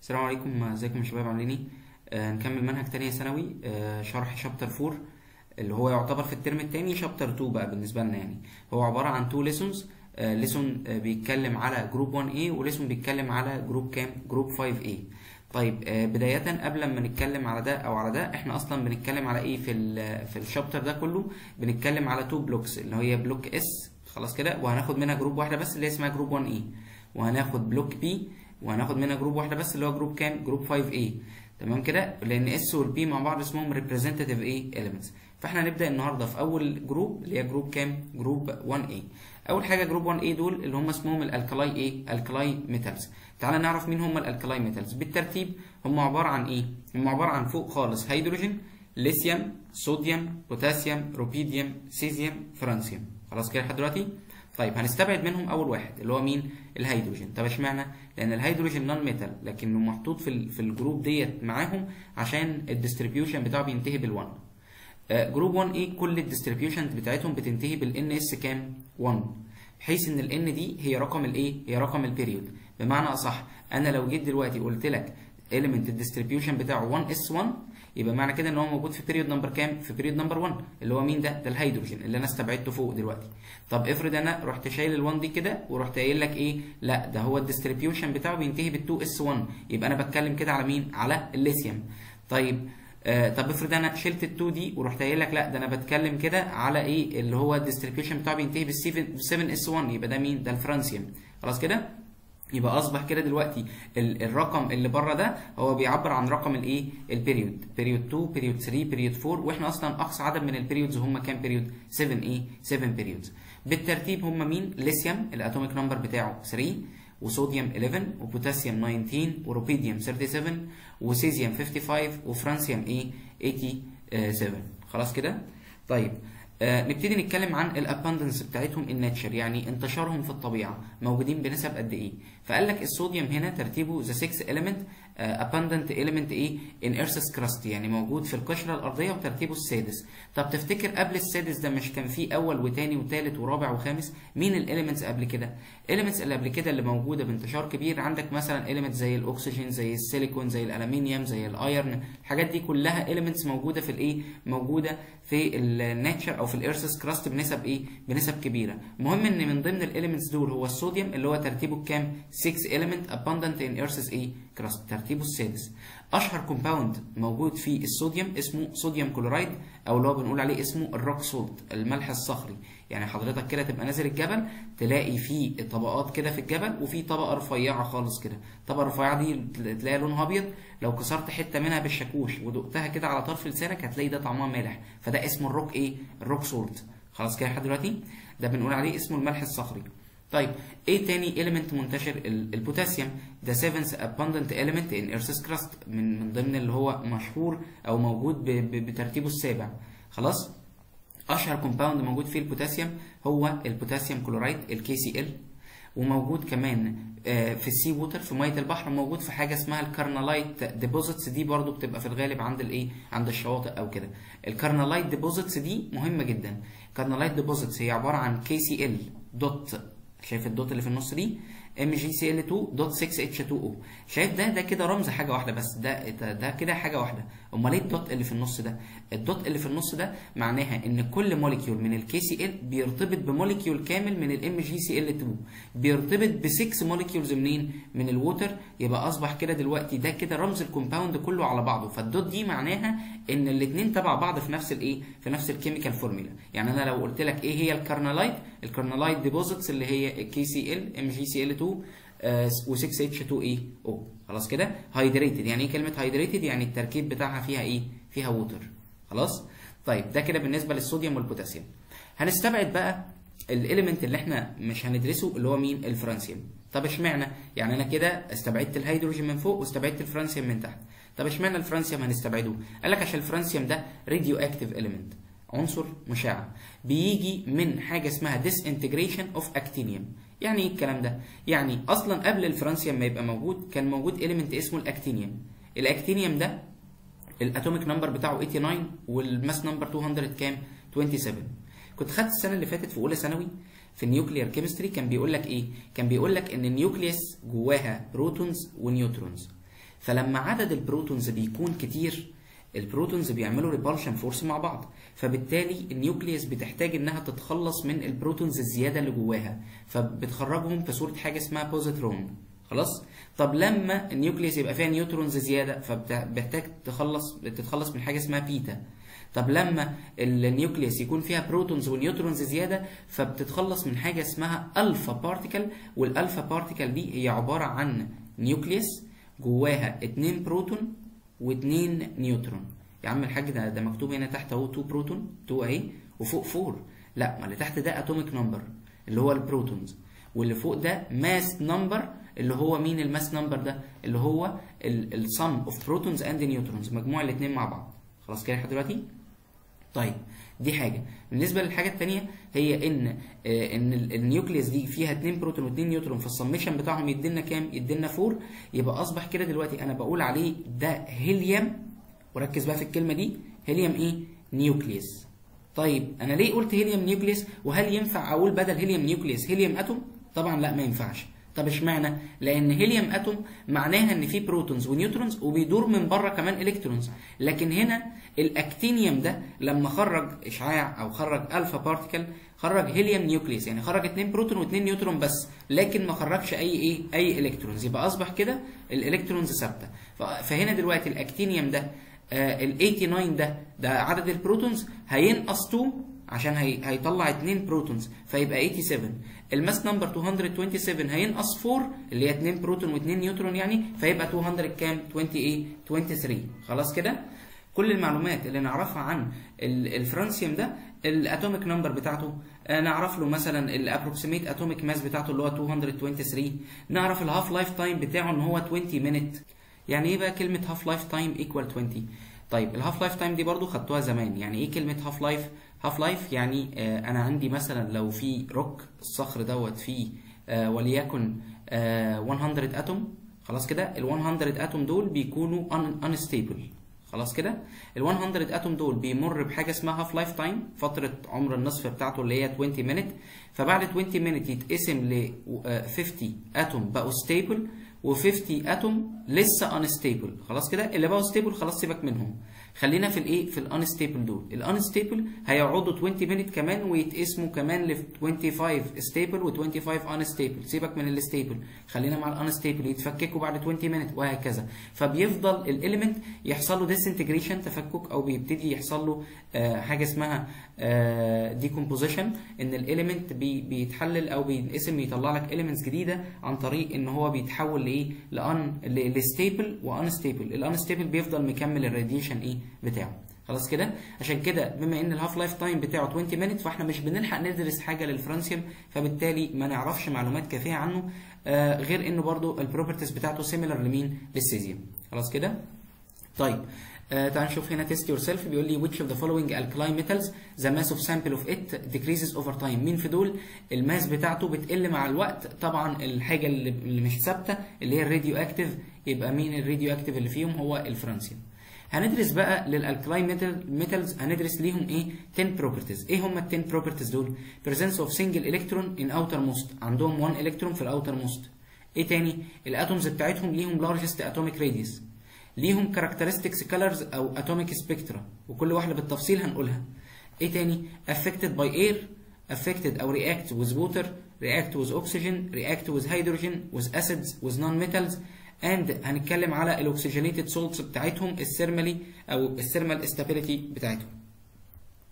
السلام عليكم. ازيكم يا شباب؟ عاملين إيه؟ آه نكمل منهج تانية ثانوي. آه شرح chapter 4 اللي هو يعتبر في ال term التاني chapter 2 بقى بالنسبة لنا يعني. هو عبارة عن 2 lessons lesson بيتكلم على group 1A و lesson بيتكلم على group كام؟ group 5A طيب آه بداية قبل ما نتكلم على ده أو على ده إحنا أصلا بنتكلم على إيه في في ال chapter ده كله؟ بنتكلم على 2 blocks اللي هي block s خلاص كده؟ وهناخد منها group واحدة بس اللي اسمها group 1A وهناخد block p وهناخد منها group واحدة بس اللي هو group كام؟ group 5A تمام كده؟ لأن s وال p مع بعض اسمهم representative إيه elements. فإحنا هنبدأ النهارده في أول group اللي هي group كام؟ group 1A أول حاجة group 1A دول اللي هم اسمهم ال alkali إيه alkali metals تعال نعرف مين هم ال alkali metals بالترتيب هم عبارة عن إيه؟ هم عبارة عن فوق خالص هيدروجين ليثيوم صوديوم بوتاسيوم روبيديوم سيزيوم فرانسيوم خلاص كده لحد دلوقتي؟ طيب هنستبعد منهم أول واحد اللي هو مين؟ الهيدروجين. طب اشمعنى؟ لأن الهيدروجين non-metal لكنه محطوط في في ال group ديت معاهم عشان ال distribution بتاعه بينتهي بال1 group 1 إيه؟ كل ال distribution بتاعتهم بتنتهي بال n s كام؟ 1 بحيث إن ال n دي هي رقم الايه هي رقم ال period بمعنى أصح أنا لو جيت دلوقتي قلت لك element ال distribution بتاعه 1 s 1 يبقى معنى كده إن هو موجود في period number كام؟ في period number 1 اللي هو مين ده؟ ده الهيدروجين اللي أنا استبعدته فوق دلوقتي. طب افرض أنا رحت شايل ال1 دي كده ورحت قايل لك إيه؟ لا ده هو ال distribution بتاعه بينتهي بال2 s 1 يبقى أنا بتكلم كده على مين؟ على الليثيوم طيب آه طب افرض أنا شلت ال2 دي ورحت قايل لك لا ده أنا بتكلم كده على إيه؟ اللي هو ال distribution بتاعه بينتهي بال7 s 1 يبقى ده مين؟ ده الفرانسيوم خلاص كده؟ يبقى أصبح كده دلوقتي الرقم اللي بره ده هو بيعبر عن رقم الإيه؟ ال period period 2 period 3 period 4 وإحنا أصلا أقصى عدد من ال periods هم كام period 7 إيه؟ 7 periods بالترتيب هم مين؟ ليثيوم ال atomic number بتاعه 3 وصوديوم 11 وبوتاسيوم 19 وروبيديوم 37 وسيزيوم 55 وفرانسيوم إيه؟ 87 خلاص كده؟ طيب. نبتدي نتكلم عن ال abundance بتاعتهم ال nature يعني انتشارهم في الطبيعة موجودين بنسب قد إيه. فقال لك الصوديوم هنا ترتيبه the 6 element abundant element إيه in earth's crust يعني موجود في القشرة الأرضية وترتيبه السادس. طب تفتكر قبل السادس ده مش كان فيه أول وثاني وثالث ورابع وخامس؟ مين ال elements قبل كده؟ ال elements اللي قبل كده اللي موجودة بانتشار كبير عندك مثلا elements زي الاكسجين زي السيليكون زي الالومنيوم زي ال iron الحاجات دي كلها elements موجودة في الايه موجودة في ال nature أو في ال earth's crust بنسب إيه بنسب كبيرة. المهم إن من ضمن ال elements دول هو الصوديوم اللي هو ترتيبه كام 6 element abundant in earth's إيه crust ترتيبه السادس. أشهر compound موجود في الصوديوم اسمه sodium chloride أو اللي هو بنقول عليه اسمه ال rock salt الملح الصخري. يعني حضرتك كده تبقى نازل الجبل تلاقي فيه طبقات كده في الجبل وفي طبقة رفيعة خالص كده. الطبقه الرفيعه دي تلاقي لونها أبيض لو كسرت حتة منها بالشاكوش ودقتها كده على طرف لسانك هتلاقي ده طعمها مالح. فده اسمه الروك إيه؟ ال rock salt. خلاص كده لحد دلوقتي؟ ده بنقول عليه اسمه الملح الصخري. طيب إيه تاني element منتشر؟ البوتاسيوم ده 7 abundant element in earth's crust من من ضمن اللي هو مشهور أو موجود بترتيبه السابع. خلاص؟ أشهر compound موجود فيه البوتاسيوم هو ال potassium chloride ال KCl وموجود كمان في ال sea water في مية البحر موجود في حاجة اسمها ال carnallite deposits دي برضو بتبقى في الغالب عند الايه عند الشواطئ أو كده. ال carnallite deposits دي مهمة جدا. ال carnallite deposits هي عبارة عن KCl dot شايف ال dot اللي في النص دي؟ MgCl 2 dot 6 H 2 O شايف ده؟ ده كده رمز حاجة واحدة بس. ده ده, ده كده حاجة واحدة. امال إيه ال dot اللي في النص ده؟ ال dot اللي في النص ده معناها ان كل molecule من ال KCl بيرتبط ب molecule كامل من ال MgCl 2 بيرتبط ب 6 molecules منين؟ من ال water. يبقى اصبح كده دلوقتي ده كده رمز ال compound كله على بعضه. فال dot دي معناها ان الاثنين تبع بعض في نفس الايه؟ في نفس ال chemical formula يعني أنا لو قلت لك إيه هي ال carnallite ال carnallite deposits اللي هي كي سي ال ام جي سي ال 2 و6 اتش 2 اي أو خلاص كده؟ hydrated يعني إيه كلمة hydrated يعني التركيب بتاعها فيها إيه؟ فيها water خلاص؟ طيب ده كده بالنسبة للصوديوم والبوتاسيوم. هنستبعد بقى ال element اللي إحنا مش هندرسه اللي هو مين؟ الفرانسيوم طب إشمعنى؟ يعني أنا كده استبعدت الهيدروجين من فوق واستبعدت الفرانسيوم من تحت. طب إشمعنى الفرانسيوم هنستبعده؟ قال لك عشان الفرانسيوم ده radioactive element عنصر مشع. بيجي من حاجة اسمها disintegration of actinium يعني إيه الكلام ده؟ يعني أصلا قبل الفرانسيوم ما يبقى موجود كان موجود element اسمه الأكتينيوم. الأكتينيوم ده ال atomic number بتاعه 89 وال mass number 200 كام؟ 27 كنت خدت السنة اللي فاتت في أولى ثانوي في ال nuclear chemistry كان بيقول لك إيه؟ كان بيقول لك إن ال nucleus جواها protons و neutrons. فلما عدد ال protons بيكون كتير ال protons بيعملوا repulsion force مع بعض فبالتالي ال nucleus بتحتاج إنها تتخلص من ال protons الزيادة اللي جواها فبتخرجهم في صورة حاجة اسمها بوزيترون خلاص؟ طب لما ال nucleus يبقى فيها neutrons زيادة فبتحتاج تخلص تتخلص من حاجة اسمها بيتا طب لما ال nucleus يكون فيها protons و neutrons زيادة فبتتخلص من حاجة اسمها alpha particle وال alpha particle دي هي عبارة عن nucleus جواها 2 بروتون و2 نيوترون. يا عم الحاج ده ده مكتوب هنا تحت اهو 2 بروتون 2 اهي وفوق 4 لا ما اللي تحت ده atomic number اللي هو ال protons واللي فوق ده mass number اللي هو مين ال mass number ده؟ اللي هو ال sum of protons and neutrons مجموع الاثنين مع بعض. خلاص كده لحد دلوقتي؟ طيب دي حاجة. بالنسبة للحاجة الثانية هي إن آه إن ال nucleus دي فيها 2 بروتون و2 نيوترون فالسميشن بتاعهم يدينا كام؟ يدينا 4 يبقى أصبح كده دلوقتي أنا بقول عليه ده helium. وركز بقى في الكلمة دي. helium إيه؟ nucleus طيب أنا ليه قلت helium nucleus وهل ينفع أقول بدل helium nucleus helium atom؟ طبعا لا ما ينفعش. طب اشمعنى؟ لأن helium atom معناها إن فيه protons و neutrons وبيدور من بره كمان electrons. لكن هنا الأكتينيوم ده لما خرج إشعاع أو خرج alpha particle خرج helium nucleus يعني خرج 2 بروتون و2 نيوترون بس لكن ما خرجش أي إيه؟ أي electrons. يبقى أصبح كده ال electrons ثابتة. فهنا دلوقتي الأكتينيوم ده آه ال 89 ده ده عدد ال protons هينقص 2 عشان هي هيطلع 2 protons فيبقى 87 ال mass number 227 هينقص 4 اللي هي 2 بروتون و2 نيوترون يعني فيبقى 200 كام؟ 20 إيه 23 خلاص كده؟ كل المعلومات اللي نعرفها عن الفرانسيوم ده ال atomic number بتاعته نعرف له مثلا ال approximate atomic mass بتاعته اللي هو 223 نعرف ال half life time بتاعه إن هو 20 minute يعني إيه بقى كلمة half life time equal 20 طيب ال half life time دي برضو خدتوها زمان. يعني إيه كلمة half life half life يعني آه أنا عندي مثلا لو في روك الصخر دوت فيه آه وليكن آه 100 atom خلاص كده؟ ال 100 atom دول بيكونوا unstable خلاص كده؟ ال 100 atom دول بيمر بحاجة اسمها half life time فترة عمر النصف بتاعته اللي هي 20 minute فبعد 20 minute يتقسم ل 50 atom بقوا stable و50 atom لسه unstable خلاص كده؟ اللي بقوا stable خلاص سيبك منهم. خلينا في الايه؟ في ال unstable دول. ال unstable هيقعدوا 20 minute كمان ويتقسموا كمان ل 25 stable و25 unstable سيبك من ال stable خلينا مع ال unstable يتفككوا بعد 20 minute وهكذا. فبيفضل ال element يحصل له disintegration تفكك أو بيبتدي يحصل له آه حاجة اسمها decomposition إن ال element بي بيتحلل أو بينقسم يطلع لك elements جديدة عن طريق إن هو بيتحول لإيه؟ لأن ل stable و unstable. ال unstable بيفضل مكمل ال radiation إيه؟ بتاعه. خلاص كده؟ عشان كده بما إن ال half life time بتاعه 20 minute فإحنا مش بنلحق ندرس حاجة للفرانسيوم فبالتالي ما نعرفش معلومات كافية عنه آه غير إنه برضو ال properties بتاعته similar لمين؟ للسيزيوم خلاص كده؟ طيب آه تعال نشوف هنا test yourself بيقول لي which of the following alkali metals the mass of sample of it decreases over time. مين في دول؟ ال mass بتاعته بتقل مع الوقت. طبعا الحاجة اللي, مش ثابتة اللي هي ال radioactive يبقى مين ال radioactive اللي فيهم؟ هو الفرانسيوم هندرس بقى لل alkaline metals هندرس ليهم إيه؟ 10 properties إيه هم ال 10 properties دول؟ presence of single electron in outermost عندهم 1 الكترون في ال outermost إيه تاني؟ ال atoms بتاعتهم ليهم largest atomic radius. ليهم characteristics colors أو atomic spectra. وكل واحدة بالتفصيل هنقولها. إيه تاني؟ affected by air affected أو react with water react with oxygen react with hydrogen with acids with non-metals. And هنتكلم على ال oxygenated salts بتاعتهم ال thermally أو ال thermal stability بتاعتهم.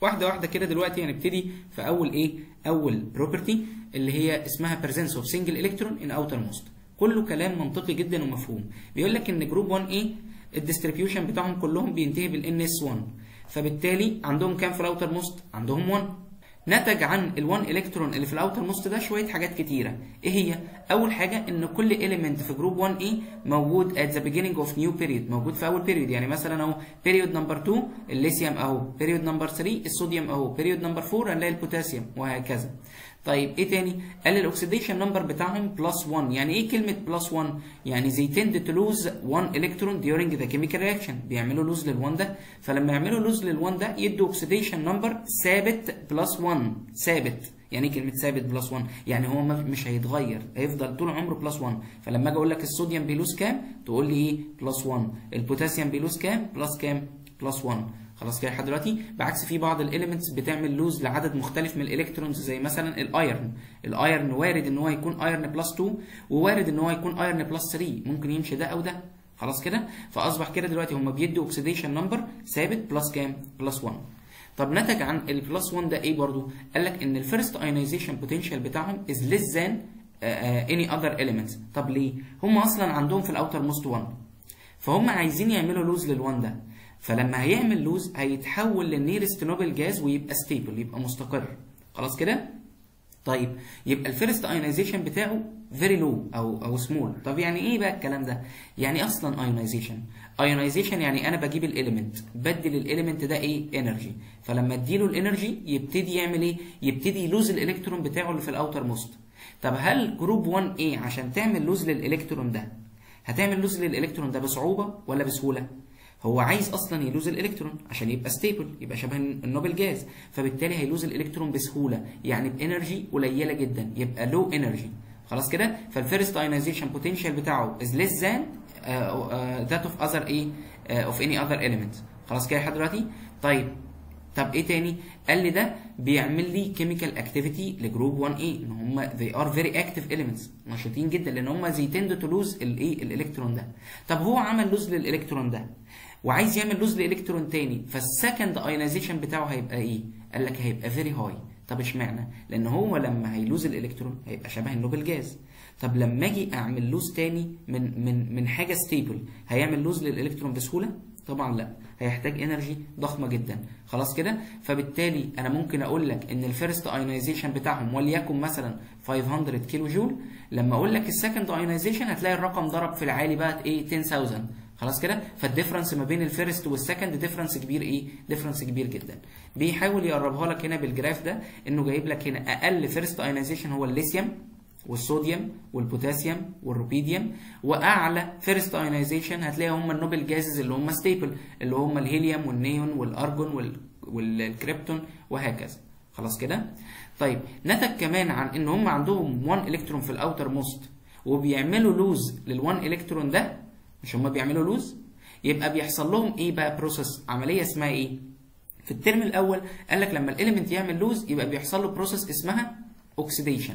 واحدة واحدة كده دلوقتي هنبتدي في أول إيه؟ أول property اللي هي اسمها presence of single electron in outermost. كله كلام منطقي جدا ومفهوم. بيقول لك إن group 1A ال distribution بتاعهم كلهم بينتهي بال ns 1 فبالتالي عندهم كام في ال outermost؟ عندهم 1 نتج عن ال1 الكترون اللي في ال outermost ده شوية حاجات كتيرة. إيه هي؟ أول حاجة إن كل element في group 1A موجود at the beginning of new period موجود في أول period. يعني مثلا أهو period number 2 الليثيوم أهو period number 3 الصوديوم أهو period number 4 هنلاقي البوتاسيوم وهكذا. طيب إيه تاني؟ قال ال oxidation number بتاعهم plus 1 يعني إيه كلمة plus 1 يعني they tend to lose 1 electron during the chemical reaction. بيعملوا lose لل1 ده. فلما يعملوا lose لل1 ده يدوا oxidation number ثابت plus 1 ثابت. يعني إيه كلمة ثابت plus 1 يعني هو مش هيتغير. هيفضل طول عمره plus 1 فلما أجي أقول لك الصوديوم بي lose كام؟ تقول لي إيه؟ plus 1 البوتاسيوم بي lose كام؟ plus كام؟ plus 1 خلاص كده لحد دلوقتي. بعكس في بعض ال elements بتعمل lose لعدد مختلف من ال electrons زي مثلا ال iron ال iron وارد إن هو يكون iron plus 2 ووارد إن هو يكون iron plus 3 ممكن يمشي ده أو ده. خلاص كده؟ فأصبح كده دلوقتي هم بيدوا oxidation number ثابت plus كام؟ plus 1 طب نتج عن ال plus 1 ده إيه برضو؟ قال لك إن ال first ionization potential بتاعهم is less than any other elements. طب ليه؟ هم أصلا عندهم في ال outermost 1 فهم عايزين يعملوا lose لل1 ده. فلما هيعمل lose هيتحول لل nearest noble gas ويبقى stable يبقى مستقر. خلاص كده؟ طيب يبقى ال first ionization بتاعه very low أو أو سمول طب يعني إيه بقى الكلام ده؟ يعني أصلا ionization ionization يعني أنا بجيب ال element بدي لل element ده إيه؟ energy فلما أديله ال energy يبتدي يعمل إيه؟ يبتدي ي lose الإلكترون بتاعه اللي في ال outermost طب هل group 1A عشان تعمل lose للإلكترون ده هتعمل lose للإلكترون ده بصعوبة ولا بسهولة؟ هو عايز أصلا ي lose الإلكترون عشان يبقى stable يبقى شبه ال noble gas. فبالتالي هي lose الإلكترون بسهولة يعني ب energy قليلة جدا يبقى low energy خلاص كده؟ فال first ionization potential بتاعه is less than that of other إيه of any other element. خلاص كده لحد دلوقتي؟ طيب طب إيه تاني؟ قال لي ده بيعمل لي chemical activity ل group 1A إن هم they are very active elements نشيطين جدا لأن هم they tend to lose الايه الإلكترون ده. طب هو عمل lose للإلكترون ده؟ وعايز يعمل lose لإلكترون تاني فال second ionization بتاعه هيبقى إيه؟ قال لك هيبقى very high طب اشمعنى؟ لأن هو لما هي lose الإلكترون هيبقى شبه ال noble gas. طب لما أجي أعمل lose تاني من من من حاجة stable هيعمل lose للإلكترون بسهولة؟ طبعا لا. هيحتاج energy ضخمة جدا. خلاص كده؟ فبالتالي أنا ممكن أقول لك إن ال first ionization بتاعهم وليكن مثلا 500 كيلو جول لما أقول لك ال second ionization هتلاقي الرقم ضرب في العالي بقى إيه؟ 10000 خلاص كده؟ فال difference ما بين ال first وال second difference كبير إيه؟ difference كبير جدا. بيحاول يقربها لك هنا بال graph ده إنه جايب لك هنا أقل first ionization هو الليثيوم والصوديوم والبوتاسيوم والروبيديوم وأعلى first ionization هتلاقي هم ال noble gases اللي هم stable اللي هم الهيليوم والنيون والأرجون وال... والكريبتون وهكذا. خلاص كده؟ طيب نتج كمان عن إن هم عندهم 1 الكترون في ال outermost وبيعملوا lose لل1 الكترون ده مش هم بيعملوا lose يبقى بيحصل لهم إيه بقى process عملية اسمها إيه؟ في الترم الأول قال لك لما ال element يعمل lose يبقى بيحصل له process اسمها oxidation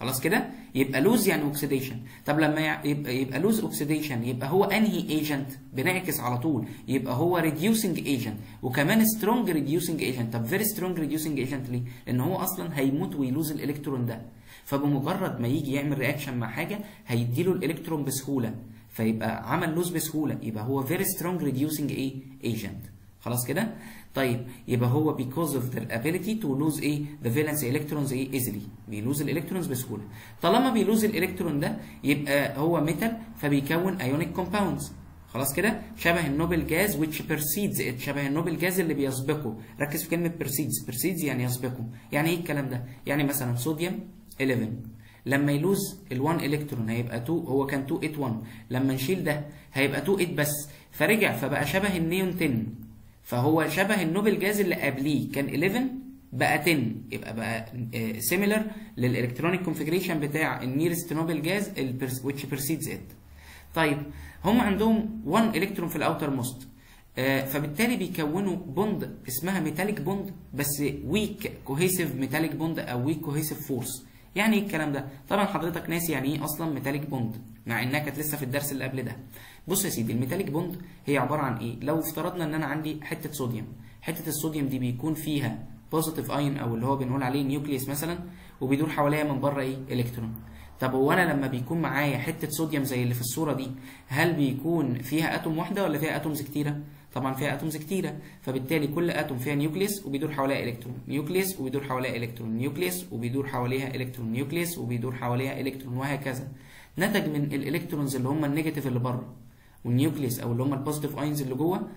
خلاص كده؟ يبقى lose يعني oxidation طب لما يبقى يبقى lose oxidation يبقى هو أنهي agent بنعكس على طول. يبقى هو reducing agent وكمان strong reducing agent طب very strong reducing agent ليه؟ لأن هو أصلا هيموت وي lose الإلكترون ده. فبمجرد ما يجي يعمل reaction مع حاجة هيديله الإلكترون بسهولة. فيبقى عمل lose بسهولة يبقى هو very strong reducing إيه agent خلاص كده؟ طيب يبقى هو because of their ability to lose إيه the valence electrons إيه easily. بي lose ال electrons بسهولة. طالما بي lose الإلكترون ده يبقى هو metal فبيكون ionic compounds خلاص كده؟ شبه ال noble gas precedes it. شبه ال noble gas اللي بيسبقه. ركز في كلمة precedes. precedes يعني يسبقه. يعني إيه الكلام ده؟ يعني مثلا صوديوم 11 لما ي lose ال1 الكترون هيبقى 2 هو كان 2 8 1 لما نشيل ده هيبقى 2 8 بس. فرجع فبقى شبه النيون 10 فهو شبه ال noble gas اللي قبليه. كان 11 بقى 10 يبقى بقى similar لل electronic configuration بتاع ال nearest noble gas which precedes it. طيب هم عندهم 1 الكترون في ال outermost فبالتالي بيكونوا bond اسمها metallic bond بس weak cohesive metallic bond أو weak cohesive force يعني إيه الكلام ده؟ طبعا حضرتك ناسي يعني إيه أصلا metallic bond مع انها كانت لسه في الدرس اللي قبل ده. بص يا سيدي ال metallic bond هي عبارة عن إيه؟ لو افترضنا إن أنا عندي حتة صوديوم حتة الصوديوم دي بيكون فيها positive ion أو اللي هو بنقول عليه nucleus مثلا وبيدور حواليها من بره إيه؟ الكترون طب هو أنا لما بيكون معايا حتة صوديوم زي اللي في الصورة دي هل بيكون فيها atom واحدة ولا فيها atoms كتيرة؟ طبعا فيها atoms كتيرة فبالتالي كل atom فيها nucleus وبيدور حواليها إلكترون nucleus وبيدور حواليها إلكترون nucleus وبيدور حواليها إلكترون nucleus وبيدور حواليها إلكترون وهكذا. نتج من ال electrons اللي هم ال negative اللي بره وال nucleus أو اللي هم ال positive ions اللي جوه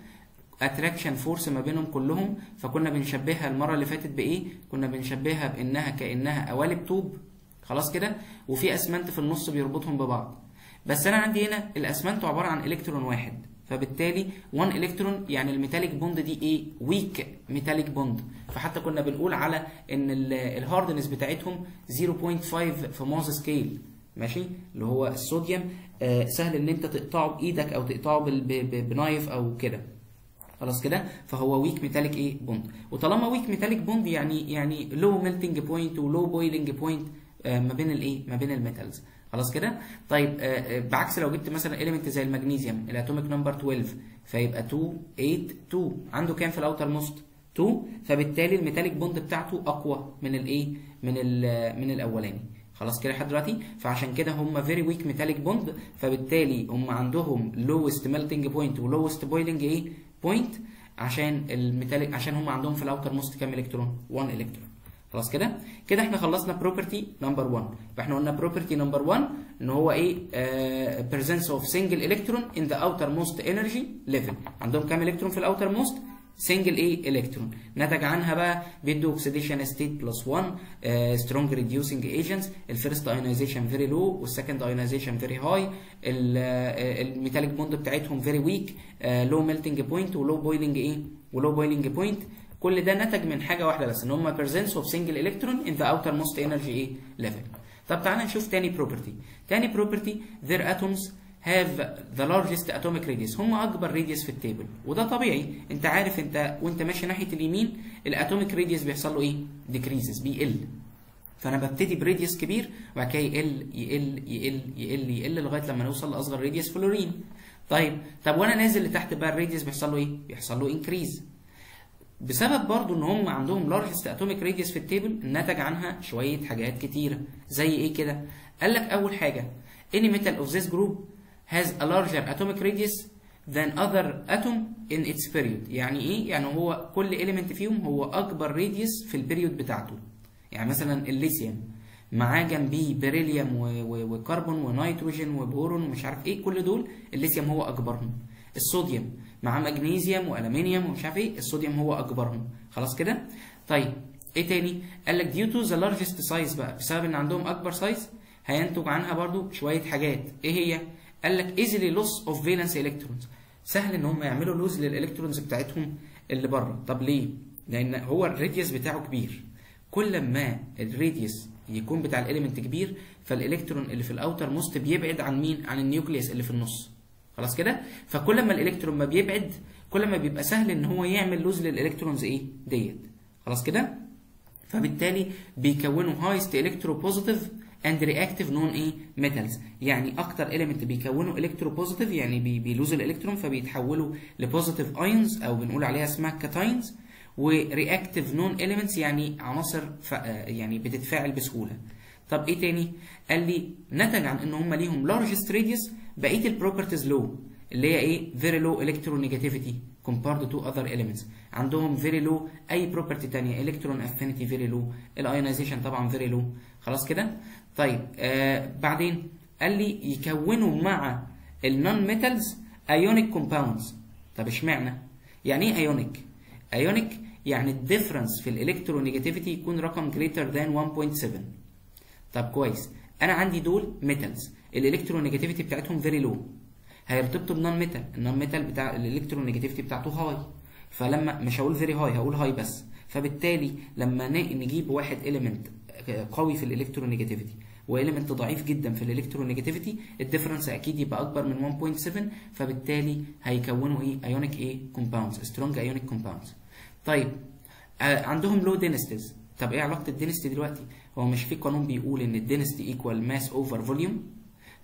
attraction force ما بينهم كلهم. فكنا بنشبهها المرة اللي فاتت بإيه؟ كنا بنشبهها بإنها كإنها قوالب طوب. خلاص كده؟ وفي أسمنت في النص بيربطهم ببعض. بس أنا عندي هنا الأسمنت عبارة عن إلكترون واحد. فبالتالي 1 الكترون يعني ال metallic bond دي إيه؟ weak metallic bond فحتى كنا بنقول على إن ال hardness بتاعتهم 0.5 في Mohs scale ماشي؟ اللي هو الصوديوم. آه سهل إن أنت تقطعه بإيدك أو تقطعه ب knife أو كده. خلاص كده؟ فهو weak metallic إيه؟ bond وطالما weak metallic bond يعني يعني low melting point و low boiling point ما بين الايه ما بين ال metals. خلاص كده؟ طيب آه بعكس لو جبت مثلا element زي المغنيسيوم ال atomic number 12 فيبقى 2 8 2 عنده كام في ال outermost 2 فبالتالي ال metallic bond بتاعته أقوى من الايه من من الأولاني. خلاص كده لحد دلوقتي؟ فعشان كده هم very weak metallic bond فبالتالي هم عندهم lowest melting point و lowest boiling إيه point عشان ال metallic عشان هم عندهم في ال outermost كام إلكترون؟ 1 إلكترون. خلاص كده؟ كده إحنا خلصنا property number 1 فاحنا قلنا property number 1 ان هو إيه؟ presence of single electron in the outermost energy level. عندهم كام الكترون في ال outermost single إيه الكترون نتج عنها بقى بيدو oxidation state plus 1 strong reducing agents ال first ionization very low وال second ionization very high ال metallic bond بتاعتهم very weak low melting point و low boiling إيه؟ و low boiling point كل ده نتج من حاجة واحدة بس إن هم presence of single electron in the outermost energy إيه level. طب تعالى نشوف تاني property. تاني property their atoms have the largest atomic radius. هم أكبر radius في ال table وده طبيعي. أنت عارف أنت وأنت ماشي ناحية اليمين ال atomic radius بيحصل له إيه؟ decreases بيقل. فأنا ببتدي ب radius كبير وبعد كده يقل يقل يقل يقل يقل لغاية لما نوصل لأصغر radius fluorine. طيب طب وأنا نازل لتحت بقى ال radius بيحصل له إيه؟ بيحصل له increase بسبب برضو إن هم عندهم largest atomic radius في ال table نتج عنها شوية حاجات كتيرة. زي إيه كده؟ قال لك أول حاجة any metal of this group has a larger atomic radius than other atom in its period. يعني إيه؟ يعني هو كل element فيهم هو أكبر radius في ال period بتاعته. يعني مثلا الليثيوم معاه جنبيه beryllium وكربون ونيتروجين وبورون ومش عارف إيه كل دول الليثيوم هو أكبرهم. الصوديوم مع مغنيسيوم والومنيوم ومش عارف إيه. الصوديوم هو أكبرهم. خلاص كده؟ طيب إيه تاني؟ قال لك due to the largest size بقى بسبب إن عندهم أكبر size هينتج عنها برضو شوية حاجات. إيه هي؟ قال لك easily loss of valence electrons. سهل إن هم يعملوا loose لل electrons بتاعتهم اللي بره. طب ليه؟ لأن هو ال radius بتاعه كبير. كل ما ال radius يكون بتاع ال element كبير فالالكترون اللي في ال outermost بيبعد عن مين؟ عن ال nucleus اللي في النص. خلاص كده؟ فكل ما الإلكترون ما بيبعد كل ما بيبقى سهل إن هو يعمل loose لل electrons إيه؟ ديت. خلاص كده؟ فبالتالي بيكونوا highest electropositive and reactive known إيه metals يعني أكتر element بيكونوا electropositive يعني بي بي loose وا الإلكترون فبيتحولوا ل positive ions أو بنقول عليها اسمها cations و reactive known elements يعني عناصر يعني بتتفاعل بسهولة. طب إيه تاني؟ قال لي نتج عن إن هم ليهم largest radius بقية ال properties low اللي هي إيه؟ very low electronegativity compared to other elements. عندهم very low أي property تانية electron affinity very low ال ionization طبعا very low. خلاص كده؟ طيب آه بعدين قال لي يكونوا مع ال non-metals ionic compounds طب اشمعنى؟ يعني إيه ionic ionic يعني ال difference في ال electronegativity يكون رقم greater than 1.7 طب كويس. أنا عندي دول metals ال electronegativity بتاعتهم very low هيرتبطوا ب non-metal ال non-metal بتاع ال electronegativity بتاعته high فلما مش هقول very high هقول high بس. فبالتالي لما نجيب واحد اليمنت قوي في الالكترونيجاتيفيتي واليمنت ضعيف جدا في الالكترونيجاتيفيتي الديفرنس أكيد يبقى أكبر من 1.7 فبالتالي هيكونوا إيه؟ ionic إيه؟ compounds strong ionic compounds طيب آه عندهم low densities طب إيه علاقة ال density دلوقتي؟ هو مش في قانون بيقول إن ال density equal mass over volume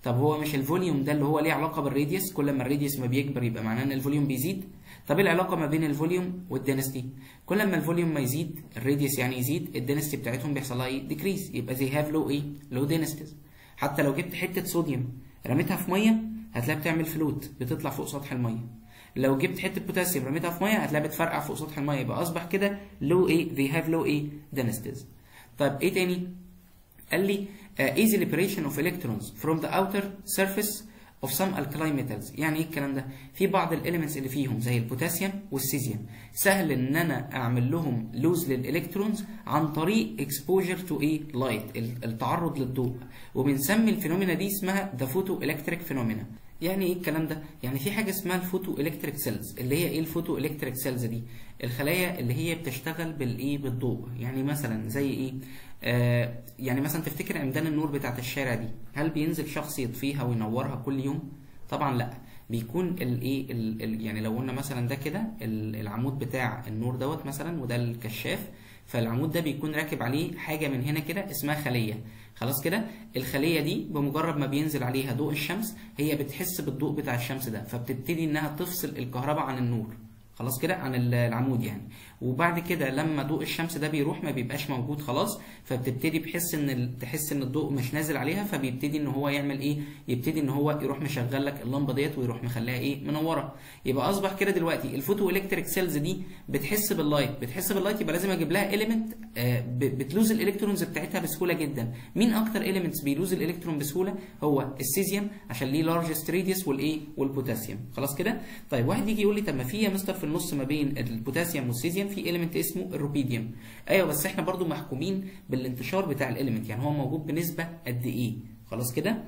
طب هو مش ال volume ده اللي هو ليه علاقة بال radius كل ما ال radius ما بيكبر يبقى معناه إن ال volume بيزيد. طب إيه العلاقة ما بين الفوليوم والدينستي كل ما الفوليوم ما يزيد الراديوس يعني يزيد الدينستي بتاعتهم بيحصل لها إيه؟ decrease يبقى they have low إيه low densities حتى لو جبت حتة صوديوم رميتها في مية هتلاقيها بتعمل float بتطلع فوق سطح المية. لو جبت حتة بوتاسيوم رميتها في مية هتلاقيها بتفرقع فوق سطح المية. يبقى أصبح كده low إيه they have low إيه density طيب إيه تاني؟ قال لي uh, easy liberation of electrons from the outer surface of some alkali metals. يعني إيه الكلام ده؟ في بعض ال elements اللي فيهم زي البوتاسيوم والسيزيوم سهل إن أنا أعمل لهم loose لل electrons عن طريق exposure to إيه light التعرض للضوء. وبنسمي ال phenomena دي اسمها the photoelectric phenomena. يعني إيه الكلام ده؟ يعني في حاجة اسمها ال photoelectric cells اللي هي إيه ال photoelectric cells دي؟ الخلايا اللي هي بتشتغل بالإيه؟ بالضوء. يعني مثلا زي إيه؟ آه يعني مثلا تفتكر عمدان النور بتاعت الشارع دي هل بينزل شخص يطفيها وينورها كل يوم؟ طبعا لأ. بيكون الايه يعني لو قلنا مثلا ده كده العمود بتاع النور دوت مثلا وده الكشاف فالعمود ده بيكون راكب عليه حاجة من هنا كده اسمها خلية. خلاص كده؟ الخلية دي بمجرد ما بينزل عليها ضوء الشمس هي بتحس بالضوء بتاع الشمس ده فبتبتدي إنها تفصل الكهرباء عن النور. خلاص كده؟ عن العمود يعني. وبعد كده لما ضوء الشمس ده بيروح ما بيبقاش موجود خلاص فبتبتدي بحس إن تحس إن الضوء مش نازل عليها فبيبتدي إن هو يعمل إيه؟ يبتدي إن هو يروح مشغل لك اللمبة ديت ويروح مخليها إيه؟ منوره يبقى أصبح كده دلوقتي ال photoelectric cells دي بتحس بال light بتحس بال light يبقى لازم أجيب لها element بت lose ال electrons بتاعتها بسهولة جدا. مين أكتر elements بي lose ال electron بسهولة؟ هو السيزيوم عشان ليه largest radius والإيه؟ والبوتاسيوم خلاص كده؟ طيب واحد يجي يقول لي طب ما في يا مستر في النص ما بين البوتاسيوم والسيزيوم في element اسمه ال rubidium. أيوه بس إحنا برضو محكومين بالانتشار بتاع ال element يعني هو موجود بنسبة قد إيه؟ خلاص كده؟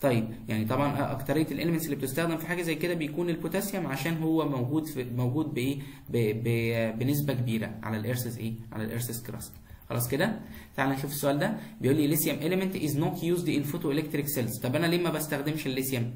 طيب يعني طبعا أكترية ال elements اللي بتستخدم في حاجة زي كده بيكون البوتاسيوم عشان هو موجود في موجود بإيه؟ بنسبة كبيرة على ال Earth's إيه؟ على ال Earth's crust خلاص كده؟ تعال نشوف السؤال ده. بيقول لي lithium element is not used in photoelectric cells. طب أنا ليه ما بستخدمش الليثيوم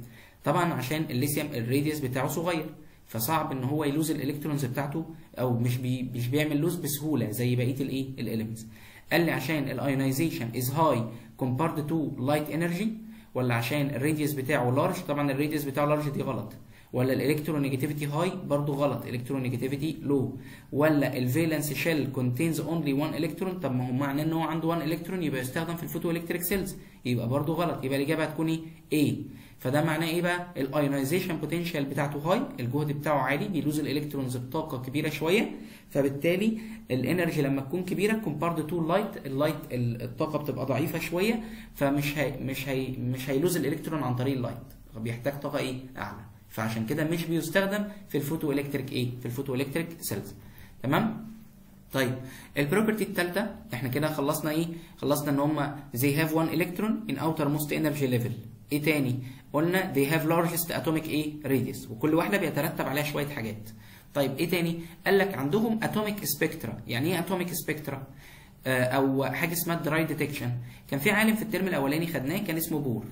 طبعا عشان الليثيوم ال radius بتاعه صغير فصعب إن هو ي lose ال electrons بتاعته أو مش بي مش بيعمل lose بسهولة زي بقية الايه ال elements قال لي عشان ال ionization is high compared to light energy ولا عشان ال radius بتاعه large طبعا ال radius بتاعه large دي غلط. ولا ال electronegativity high برضه غلط. electronegativity low ولا ال valence shell contains only 1 الكترون طب ما هو معناه إن هو عنده 1 الكترون يبقى يستخدم في ال photoelectric cells يبقى برضه غلط. يبقى الإجابة هتكون إيه؟ فده معناه إيه بقى؟ ال ionization potential بتاعته high الجهد بتاعه عالي بي lose ال electrons بطاقة كبيرة شوية. فبالتالي ال energy لما تكون كبيرة compared to ال light ال light الطاقة بتبقى ضعيفة شوية فمش هي مش هي مش هي lose ال electron عن طريق ال light بيحتاج طاقة إيه؟ أعلى. فعشان كده مش بيستخدم في ال photoelectric إيه؟ في ال photoelectric cells تمام؟ طيب ال property الثالثه إحنا كده خلصنا إيه؟ خلصنا إن هم they have one electron in outermost energy level. إيه تاني؟ قلنا they have largest atomic إيه radius وكل واحدة بيترتب عليها شوية حاجات. طيب إيه تاني؟ قال لك عندهم atomic spectra. يعني إيه atomic spectra آه أو حاجة اسمها dry detection. كان في عالم في الترم الأولاني خدناه كان اسمه بور.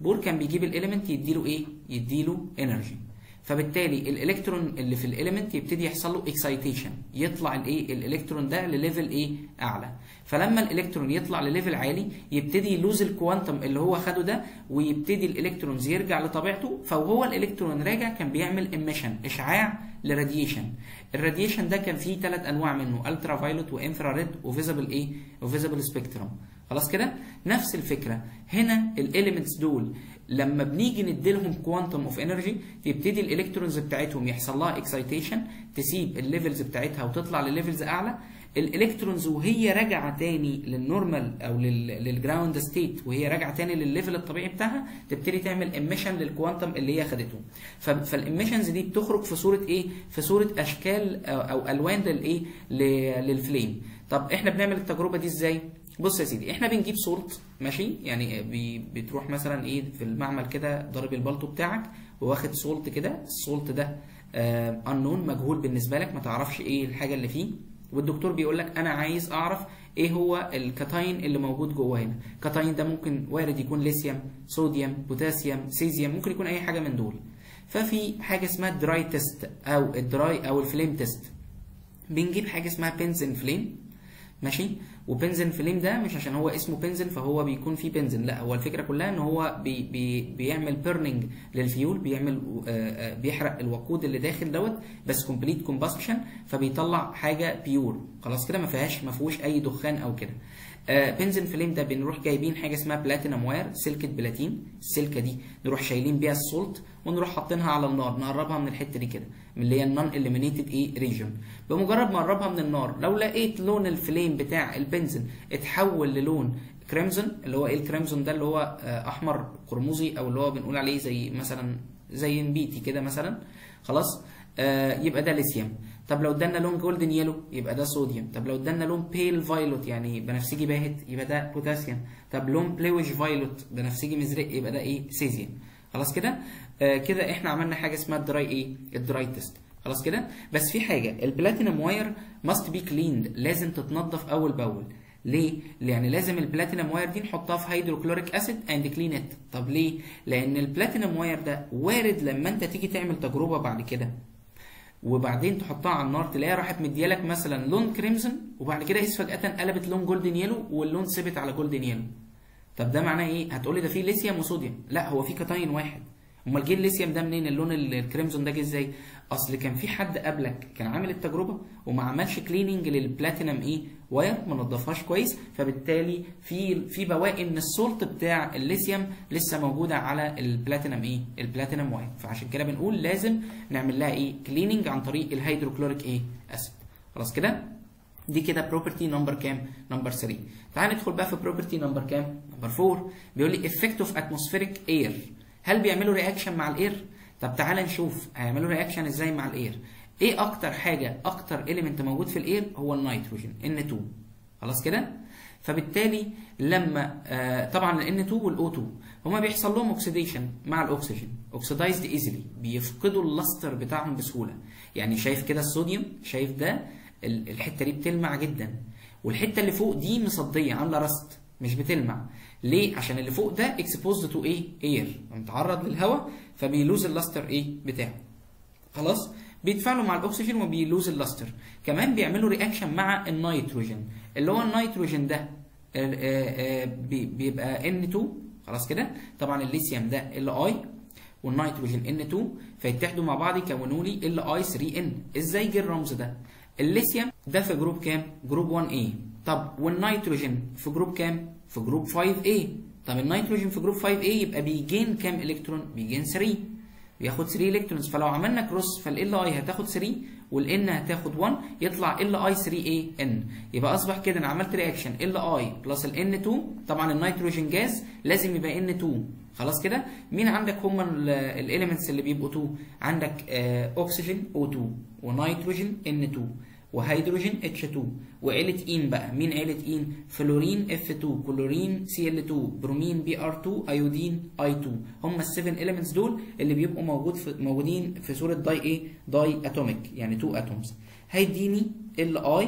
بور كان بيجيب ال element يديله إيه؟ يديله energy فبالتالي الإلكترون اللي في ال element يبتدي يحصل له excitation يطلع الإيه؟ الإلكترون ده لل level إيه؟ أعلى. فلما الإلكترون يطلع ل level عالي يبتدي ي lose ال quantum اللي هو خده ده ويبتدي ال electrons يرجع لطبيعته فوهو الإلكترون راجع كان بيعمل emission إشعاع ل radiation. ال radiation ده كان فيه ثلاث أنواع منه ultraviolet و infrared و visible إيه؟ و visible spectrum خلاص كده؟ نفس الفكرة. هنا ال elements دول لما بنيجي نديلهم quantum of energy تبتدي ال electrons بتاعتهم يحصل لها excitation تسيب ال levels بتاعتها وتطلع ل levels أعلى. ال electrons وهي راجعة تاني لل normal أو لل ground state وهي راجعة تاني للل level الطبيعي بتاعها تبتدي تعمل emission لل quantum اللي هي خدته فال emissions دي بتخرج في صورة إيه؟ في صورة أشكال أو ألوان للإيه؟ لل flame طب إحنا بنعمل التجربة دي إزاي؟ بص يا سيدي إحنا بنجيب salt ماشي؟ يعني بتروح مثلا إيه في المعمل كده ضارب البلطو بتاعك وواخد salt كده ال salt ده unknown آه مجهول بالنسبة لك ما تعرفش إيه الحاجة اللي فيه. والدكتور بيقول لك أنا عايز أعرف إيه هو الكاتاين اللي موجود جوه هنا. الكاتاين ده ممكن وارد يكون ليثيوم صوديوم بوتاسيوم سيزيوم ممكن يكون أي حاجة من دول. ففي حاجة اسمها dry test أو ال dry أو ال flame test بنجيب حاجة اسمها Bunsen flame ماشي؟ و Bunsen flame ده مش عشان هو اسمه بنزين فهو بيكون فيه بنزين لا هو الفكرة كلها إن هو بي بي بيعمل burning لل fuel بيعمل آآ بيحرق الوقود اللي داخل دوت بس complete combustion فبيطلع حاجة pure خلاص كده ما فيهاش ما فيهوش أي دخان أو كده. Bunsen flame ده بنروح جايبين حاجة اسمها platinum wire سلكة بلاتين. السلكة دي نروح شايلين بيها ال salt ونروح حاطينها على النار نقربها من الحتة دي كده. اللي هي ال non-illuminated إيه region بمجرد ما نقربها من النار لو لقيت لون ال flame بتاع ال Bunsen اتحول للون crimson اللي هو إيه ال crimson ده؟ اللي هو أحمر قرمزي أو اللي هو بنقول عليه زي مثلا زي نبيتي كده مثلا. خلاص؟ آه يبقى ده ليثيوم طب لو ادانا لون golden yellow يبقى ده صوديوم طب لو ادانا لون pale violet يعني بنفسجي باهت يبقى ده بوتاسيوم طب لون bluish violet بنفسجي مزرق يبقى ده إيه؟ سيزيوم خلاص كده؟ آه كده إحنا عملنا حاجة اسمها ال dry إيه ال dry test خلاص كده؟ بس في حاجة ال platinum wire must be cleaned لازم تتنضف أول بأول. ليه؟ يعني لازم ال platinum wire دي نحطها في hydrochloric acid and clean it طب ليه؟ لأن ال platinum wire ده وارد لما أنت تيجي تعمل تجربة بعد كده. وبعدين تحطها على النار تلاقيها راحت مديالك مثلا لون crimson وبعد كده قيس فجأة قلبت لون golden yellow واللون ثبت على golden yellow طب ده معناه إيه؟ هتقولي ده فيه ليثيوم وصوديوم لا هو فيه كاتاين واحد. امال جه الليثيوم ده منين؟ اللون ال crimson ده جه إزاي؟ اصل كان في حد قبلك كان عامل التجربة وما عملش cleaning لل platinum إيه؟ wire ما نضفهاش كويس فبالتالي في في بواقي من ال salt بتاع الليثيوم لسه موجودة على البلاتينم إيه؟ ال platinum wire فعشان كده بنقول لازم نعمل لها إيه؟ cleaning عن طريق ال hydrochloric إيه؟ acid خلاص كده؟ دي كده property number كام؟ number 3 تعال ندخل بقى في property number كام؟ number 4 بيقول لي effect of atmospheric air. هل بيعملوا reaction مع ال air؟ طب تعالى نشوف هيعملوا reaction إزاي مع ال air؟ إيه أكتر حاجة أكتر element موجود في ال air؟ هو النيتروجين N2 خلاص كده؟ فبالتالي لما آه طبعا ال N2 وال O2 هما بيحصل لهم oxidation مع الاكسجين oxidized easily بيفقدوا ال luster بتاعهم بسهولة. يعني شايف كده الصوديوم؟ شايف ده؟ الحتة دي بتلمع جدا. والحتة اللي فوق دي مصدية عاملة rust مش بتلمع. ليه؟ عشان اللي فوق ده exposed to إيه air متعرض للهواء فبي lose ال luster إيه بتاعه. خلاص؟ بيتفاعلوا مع الأكسجين وبي lose ال luster. كمان بيعملوا reaction مع النيتروجين. اللي هو النيتروجين ده بيبقى N2 خلاص كده؟ طبعا الليثيوم ده Li والنيتروجين N2 فيتحدوا مع بعض يكونوا لي Li3N إزاي جه الرمز ده؟ الليثيوم ده في group كام؟ group 1A طب والنيتروجين في group كام؟ في group 5A طب النيتروجين في group 5A يبقى بي gain كام إلكترون؟ بي gain 3 بياخد 3 electrons. فلو عملنا cross فال Li هتاخد 3 وال N هتاخد 1 يطلع ال Li 3 N يبقى أصبح كده أنا عملت reaction Li plus ال N 2 طبعا النيتروجين جاز لازم يبقى N 2 خلاص كده؟ مين عندك هم ال elements اللي بيبقوا 2 عندك اكسجين O 2 ونيتروجين N 2 وهيدروجين H2 وعيلة إين بقى. مين عيلة إين؟ fluorine F2 chlorine Cl2 bromine Br2 iodine I2 هم ال seven elements دول اللي بيبقوا موجود في موجودين في صورة di إيه؟ diatomic يعني 2 atoms هيديني Li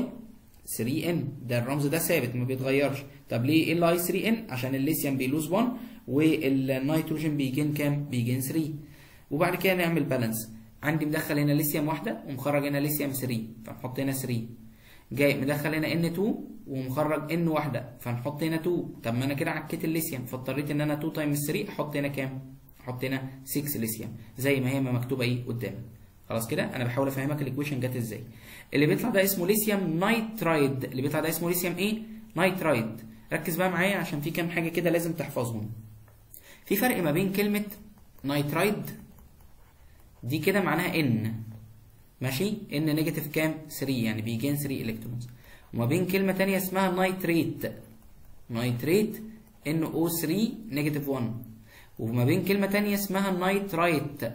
3N ده الرمز ده ثابت ما بيتغيرش. طب ليه Li 3N؟ عشان الليثيوم بي lose 1 والنيتروجين بي gain كام؟ بي gain 3 وبعد كده نعمل balance عندي مدخل هنا ليثيوم واحدة ومخرج هنا ليثيوم 3 فنحط هنا 3 جاي مدخل هنا N2 ومخرج N واحدة فنحط هنا 2 طب ما أنا كده عكيت الليثيوم فاضطريت إن أنا 2 times 3 أحط هنا كام؟ أحط هنا 6 ليثيوم زي ما هي ما مكتوبة إيه قدامي. خلاص كده؟ أنا بحاول أفهمك ال equation جت إزاي. اللي بيطلع ده اسمه ليثيوم nitride اللي بيطلع ده اسمه ليثيوم إيه؟ nitride ركز بقى معايا عشان في كام حاجة كده لازم تحفظهم. في فرق ما بين كلمة nitride دي كده معناها N. ماشي؟ N negative كام؟ 3 يعني بي gain 3 electrons وما بين كلمة ثانية اسمها nitrate. nitrate N O 3 negative 1 وما بين كلمة ثانية اسمها nitrite.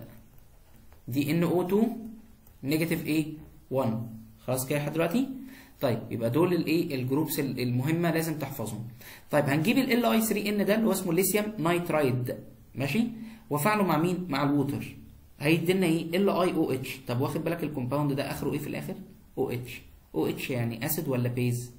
دي N O 2 negative إيه؟ 1 خلاص كده لحد دلوقتي؟ طيب يبقى دول الايه ال groups المهمة لازم تحفظهم. طيب هنجيب ال Li 3 N ده اللي هو اسمه ليثيوم nitride ماشي؟ وفعله مع مين؟ مع ال water. هيدينا إيه؟ ال اي أو اتش طب واخد بالك ال compound ده آخره إيه في الآخر؟ O H O H يعني acid ولا base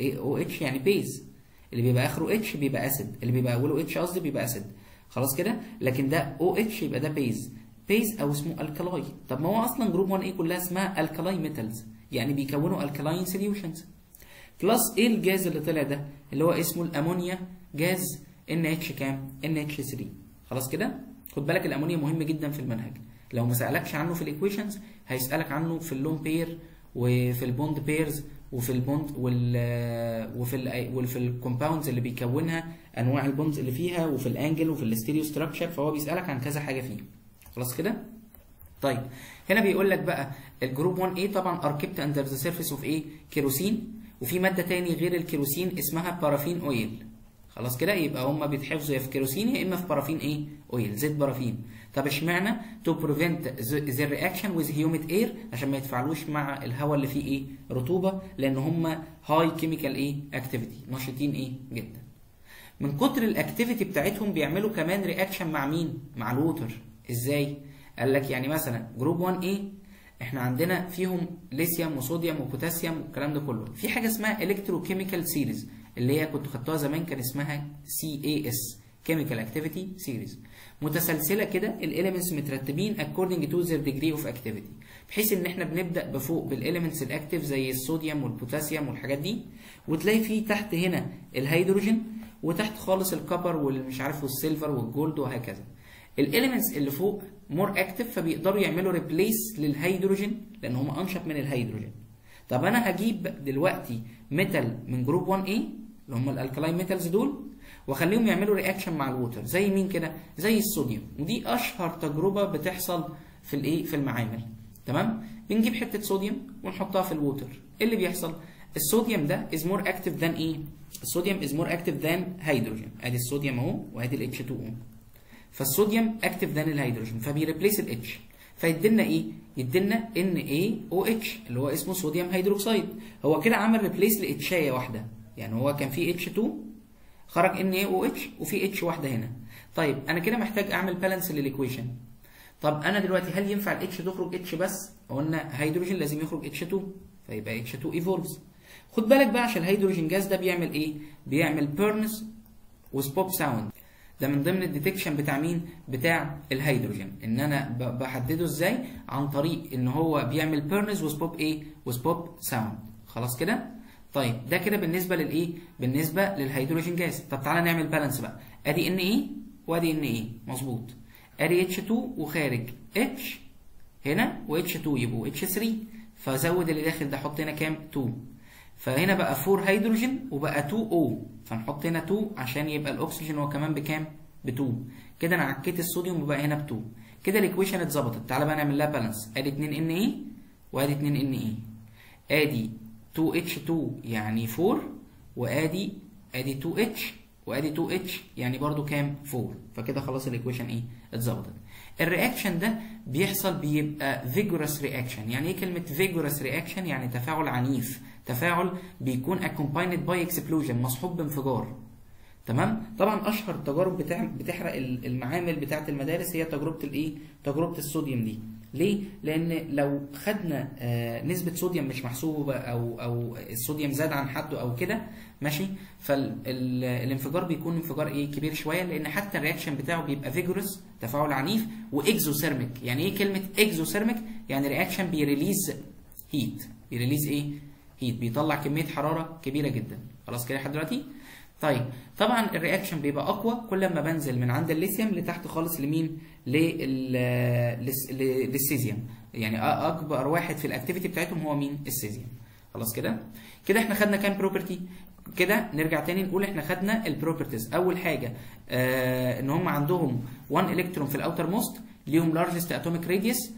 إيه O H يعني base اللي بيبقى آخره H بيبقى acid اللي بيبقى أوله H قصدي بيبقى acid خلاص كده؟ لكن ده O H يبقى ده base base أو اسمه alkali طب ما هو أصلا group 1 A كلها اسمها alkali metals يعني بيكونوا alkaline solutions plus إيه الجاز اللي طلع ده؟ اللي هو اسمه ال ammonia gas N H كام؟ N H 3 خلاص كده؟ خد بالك الامونيا مهم جدا في المنهج. لو ما سألكش عنه في ال equations هيسألك عنه في ال lone pair وفي ال bond pairs وفي ال bond وال وفي ال وفي ال compounds اللي بيكونها أنواع ال bonds اللي فيها وفي ال angle وفي ال stereo structure فهو بيسألك عن كذا حاجة فيه خلاص كده؟ طيب هنا بيقول لك بقى ال group 1 a طبعا are kept under the surface of إيه كيروسين وفي مادة تاني غير الكيروسين اسمها paraffin oil خلاص كده؟ يبقى هم بيتحفظوا يا في كيروسين يا إما في بارافين إيه؟ oil زيت بارافين. طب اشمعنى to prevent the reaction with humid air عشان ما يتفاعلوش مع الهواء اللي فيه إيه؟ رطوبة لأن هم high chemical إيه؟ activity نشيطين إيه؟ جدا. من كتر ال activity بتاعتهم بيعملوا كمان reaction مع مين؟ مع ال water إزاي؟ قال لك يعني مثلا group 1 a إحنا عندنا فيهم ليثيوم وصوديوم وبوتاسيوم والكلام ده كله. في حاجة اسمها electrochemical series اللي هي كنت خدتوها زمان كان اسمها C A S chemical activity series متسلسلة كده ال elements مترتبين according to their degree of activity. بحيث إن إحنا بنبدأ بفوق بال elements ال active زي الصوديوم والبوتاسيوم والحاجات دي وتلاقي في تحت هنا الهيدروجين وتحت خالص ال copper والمش عارف وال silver وال gold وهكذا. ال elements اللي فوق more active فبيقدروا يعملوا replace للهيدروجين لأن هم أنشط من الهيدروجين طب أنا هجيب دلوقتي metal من group 1 a اللي هم ال alkali metals دول واخليهم يعملوا reaction مع ال water زي مين كده؟ زي الصوديوم. ودي أشهر تجربة بتحصل في الإيه؟ في المعامل. تمام؟ بنجيب حتة صوديوم ونحطها في ال water إيه اللي بيحصل؟ الصوديوم ده is more active than إيه؟ الصوديوم is more active than هيدروجين أدي الصوديوم أهو وأدي ال H2O فالصوديوم active than الهيدروجين فبي replace ال H فيدينا إيه؟ يدينا إن اي أو اتش اللي هو اسمه sodium hydroxide هو كده عمل replace ل H ايه واحدة. يعني هو كان في اتش 2 خرج إن أو اتش وفي اتش واحدة هنا طيب أنا كده محتاج أعمل balance لل equation طب أنا دلوقتي هل ينفع ال H تخرج H بس؟ قلنا هيدروجين لازم يخرج H2 فيبقى H2 evolves خد بالك بقى عشان ال hydrogen gas ده بيعمل إيه؟ بيعمل burns with pop sound ده من ضمن ال detection بتاع مين؟ بتاع الهيدروجين إن أنا بحدده إزاي؟ عن طريق إن هو بيعمل burns with pop إيه؟ with pop sound خلاص كده؟ طيب ده كده بالنسبة للإيه؟ بالنسبة لل hydrogen gas. طب تعالى نعمل balance بقى. أدي Na وأدي Na. مظبوط. أدي اتش 2 وخارج. اتش هنا و اتش 2 يبقوا اتش 3 فزود اللي داخل ده حط هنا كام؟ 2 فهنا بقى 4 هيدروجين وبقى 2 O فنحط هنا 2 عشان يبقى الأكسجين هو كمان بكام؟ ب 2 كده أنا عكيت الصوديوم وبقى هنا ب 2 كده ال equation اتظبطت. تعالى بقى نعمل لها balance أدي 2 إن اي وأدي 2 إن اي أدي 2 اتش 2 يعني 4 وآدي آدي 2 H وآدي 2 H يعني برضو كام؟ 4 فكده خلاص ال equation إيه؟ اتظبطت. ال reaction ده بيحصل بيبقى vigorous reaction يعني إيه كلمة vigorous reaction يعني تفاعل عنيف. تفاعل بيكون accompanied by explosion مصحوب بانفجار. تمام؟ طبعا أشهر بتاع بتحرق المعامل بتاعة المدارس هي تجربة الإيه؟ تجربة الصوديوم دي. ليه؟ لأن لو خدنا آه نسبة صوديوم مش محسوبة أو أو الصوديوم زاد عن حده أو كده ماشي؟ فالانفجار بيكون انفجار إيه؟ كبير شوية لأن حتى ال reaction بتاعه بيبقى vigorous تفاعل عنيف و exothermic. يعني إيه كلمة exothermic؟ يعني reaction بي release heat بي release إيه؟ heat بيطلع كمية حرارة كبيرة جدا. خلاص كده لحد دلوقتي؟ طيب طبعا ال reaction بيبقى أقوى كل ما بنزل من عند الليثيوم لتحت خالص لمين؟ للسيزيوم. يعني أكبر واحد في ال activity بتاعتهم هو مين؟ السيزيوم. خلاص كده؟ كده إحنا خدنا كام property كده نرجع تاني نقول إحنا خدنا ال properties أول حاجة آه إن هم عندهم 1 الكترون في ال outermost ليهم largest atomic radius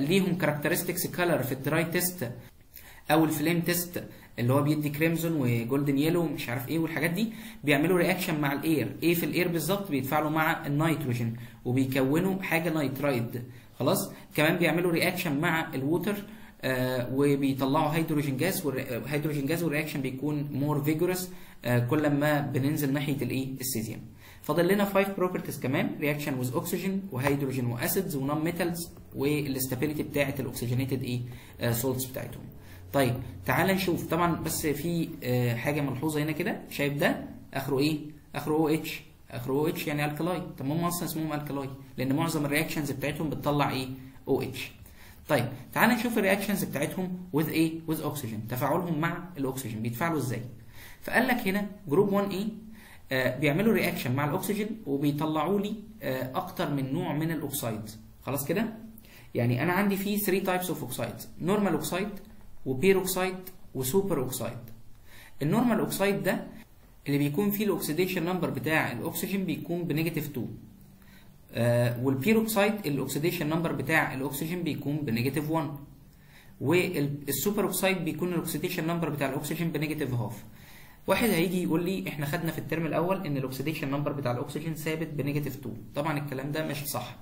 ليهم characteristic color في ال dry test أو ال flame test اللي هو بيدي crimson و golden yellow ومش عارف إيه والحاجات دي بيعملوا reaction مع ال air إيه في ال air بالظبط؟ بيتفاعلوا مع النيتروجين وبيكونوا حاجة nitride خلاص؟ كمان بيعملوا reaction مع ال water آه وبيطلعوا hydrogen gas وال hydrogen gas وال reaction بيكون more vigorous آه كل ما بننزل ناحية الايه السيزيوم. فاضل لنا 5 properties كمان رياكشن ويز اوكسجين وهيدروجين واسيدز ونون ميتالز والاستابيليتي بتاعة ال oxygenated إيه؟ salts بتاعتهم. طيب تعال نشوف. طبعا بس في آه حاجة ملحوظة هنا كده. شايف ده؟ آخره إيه؟ آخره OH آخره OH يعني alkali طب هم أصلا اسمهم alkali لأن معظم ال reactions بتاعتهم بتطلع إيه؟ OH طيب تعال نشوف ال reactions بتاعتهم with إيه with oxygen تفاعلهم مع الاكسجين بيتفاعلوا إزاي؟ فقال لك هنا group 1A بيعملوا reaction مع الاكسجين وبيطلعوا لي آه أكتر من نوع من ال oxide خلاص كده؟ يعني أنا عندي فيه 3 types of oxide normal oxide و peroxide و super oxide ال normal oxide ده اللي بيكون فيه ال oxidation number بتاع الاكسجين بيكون ب negative 2 آه وال peroxide ال oxidation number بتاع الاكسجين بيكون ب negative 1 وال super oxide بيكون ال oxidation number بتاع الاكسجين ب negative half واحد هيجي يقول لي إحنا خدنا في الترم الأول إن ال oxidation number بتاع الاكسجين ثابت ب negative 2 طبعا الكلام ده مش صح.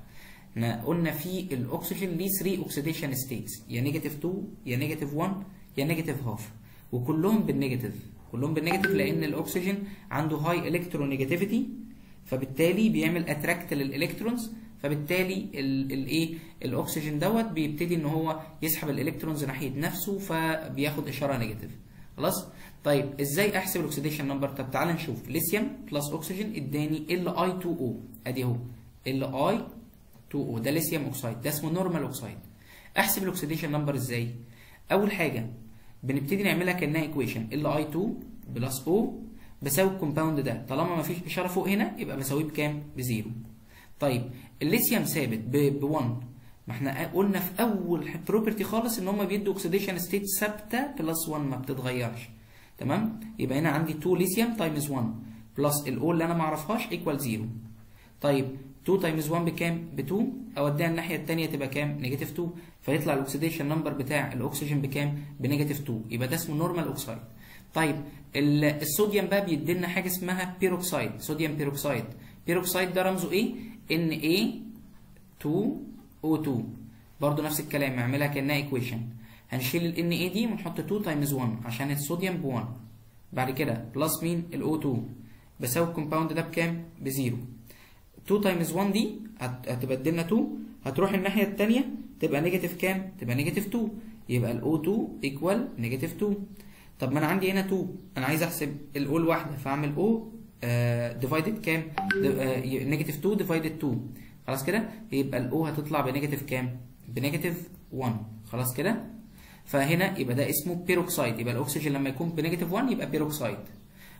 إحنا قلنا في الاكسجين ليه 3 oxidation states يا negative 2 يا negative 1 يا negative half وكلهم بال negative كلهم بال negative لأن الاكسجين عنده high electronegativity فبالتالي بيعمل attract لل electrons فبالتالي الايه الاكسجين دوت بيبتدي إن هو يسحب ال electrons ناحية نفسه فبياخد إشارة negative خلاص؟ طيب إزاي أحسب ال oxidation number طب تعال نشوف. lithium plus oxygen اداني Li2O أدي أهو. Li2O ده lithium oxide ده اسمه normal oxide احسب ال oxidation number إزاي؟ اول حاجة بنبتدي نعملها كأنها equation Li2 plus O بساوي ال compound ده. طالما ما فيش إشارة فوق هنا يبقى بساويه بكام؟ ب zero. طيب الليثيوم ثابت ب 1 ما إحنا قلنا في أول property خالص إن هم بيدوا oxidation state ثابتة plus 1 ما بتتغيرش. تمام؟ يبقى هنا عندي 2 lithium times 1 plus ال O اللي أنا ما أعرفهاش equal 0 طيب 2 times 1 بكام ب 2 أوديها الناحية الثانية تبقى كام؟ negative 2 فيطلع ال oxidation number بتاع الاكسجين بكام؟ ب negative 2 يبقى ده اسمه normal oxide طيب الصوديوم بقى بيدي لنا حاجة اسمها peroxide sodium peroxide peroxide ده رمزه إيه؟ إن اي 2 أو 2 برضه نفس الكلام اعملها كأنها equation هنشيل ال Na دي ونحط 2 times 1 عشان الصوديوم ب 1 بعد كده plus مين ال O2 بساوي ال compound ده بكام؟ ب zero. 2 times 1 دي هتبدل لنا 2 هتروح الناحية الثانية تبقى negative كام؟ تبقى negative 2 يبقى ال O2 equal negative 2 طب ما أنا عندي هنا 2 أنا عايز أحسب ال O الواحده فأعمل O divided كام؟ negative 2 divided 2 خلاص كده؟ يبقى ال O هتطلع ب negative كام؟ ب negative 1 خلاص كده؟ فهنا يبقى ده اسمه بيروكسايد يبقى الأكسجين لما يكون ب negative 1 يبقى بيروكسايد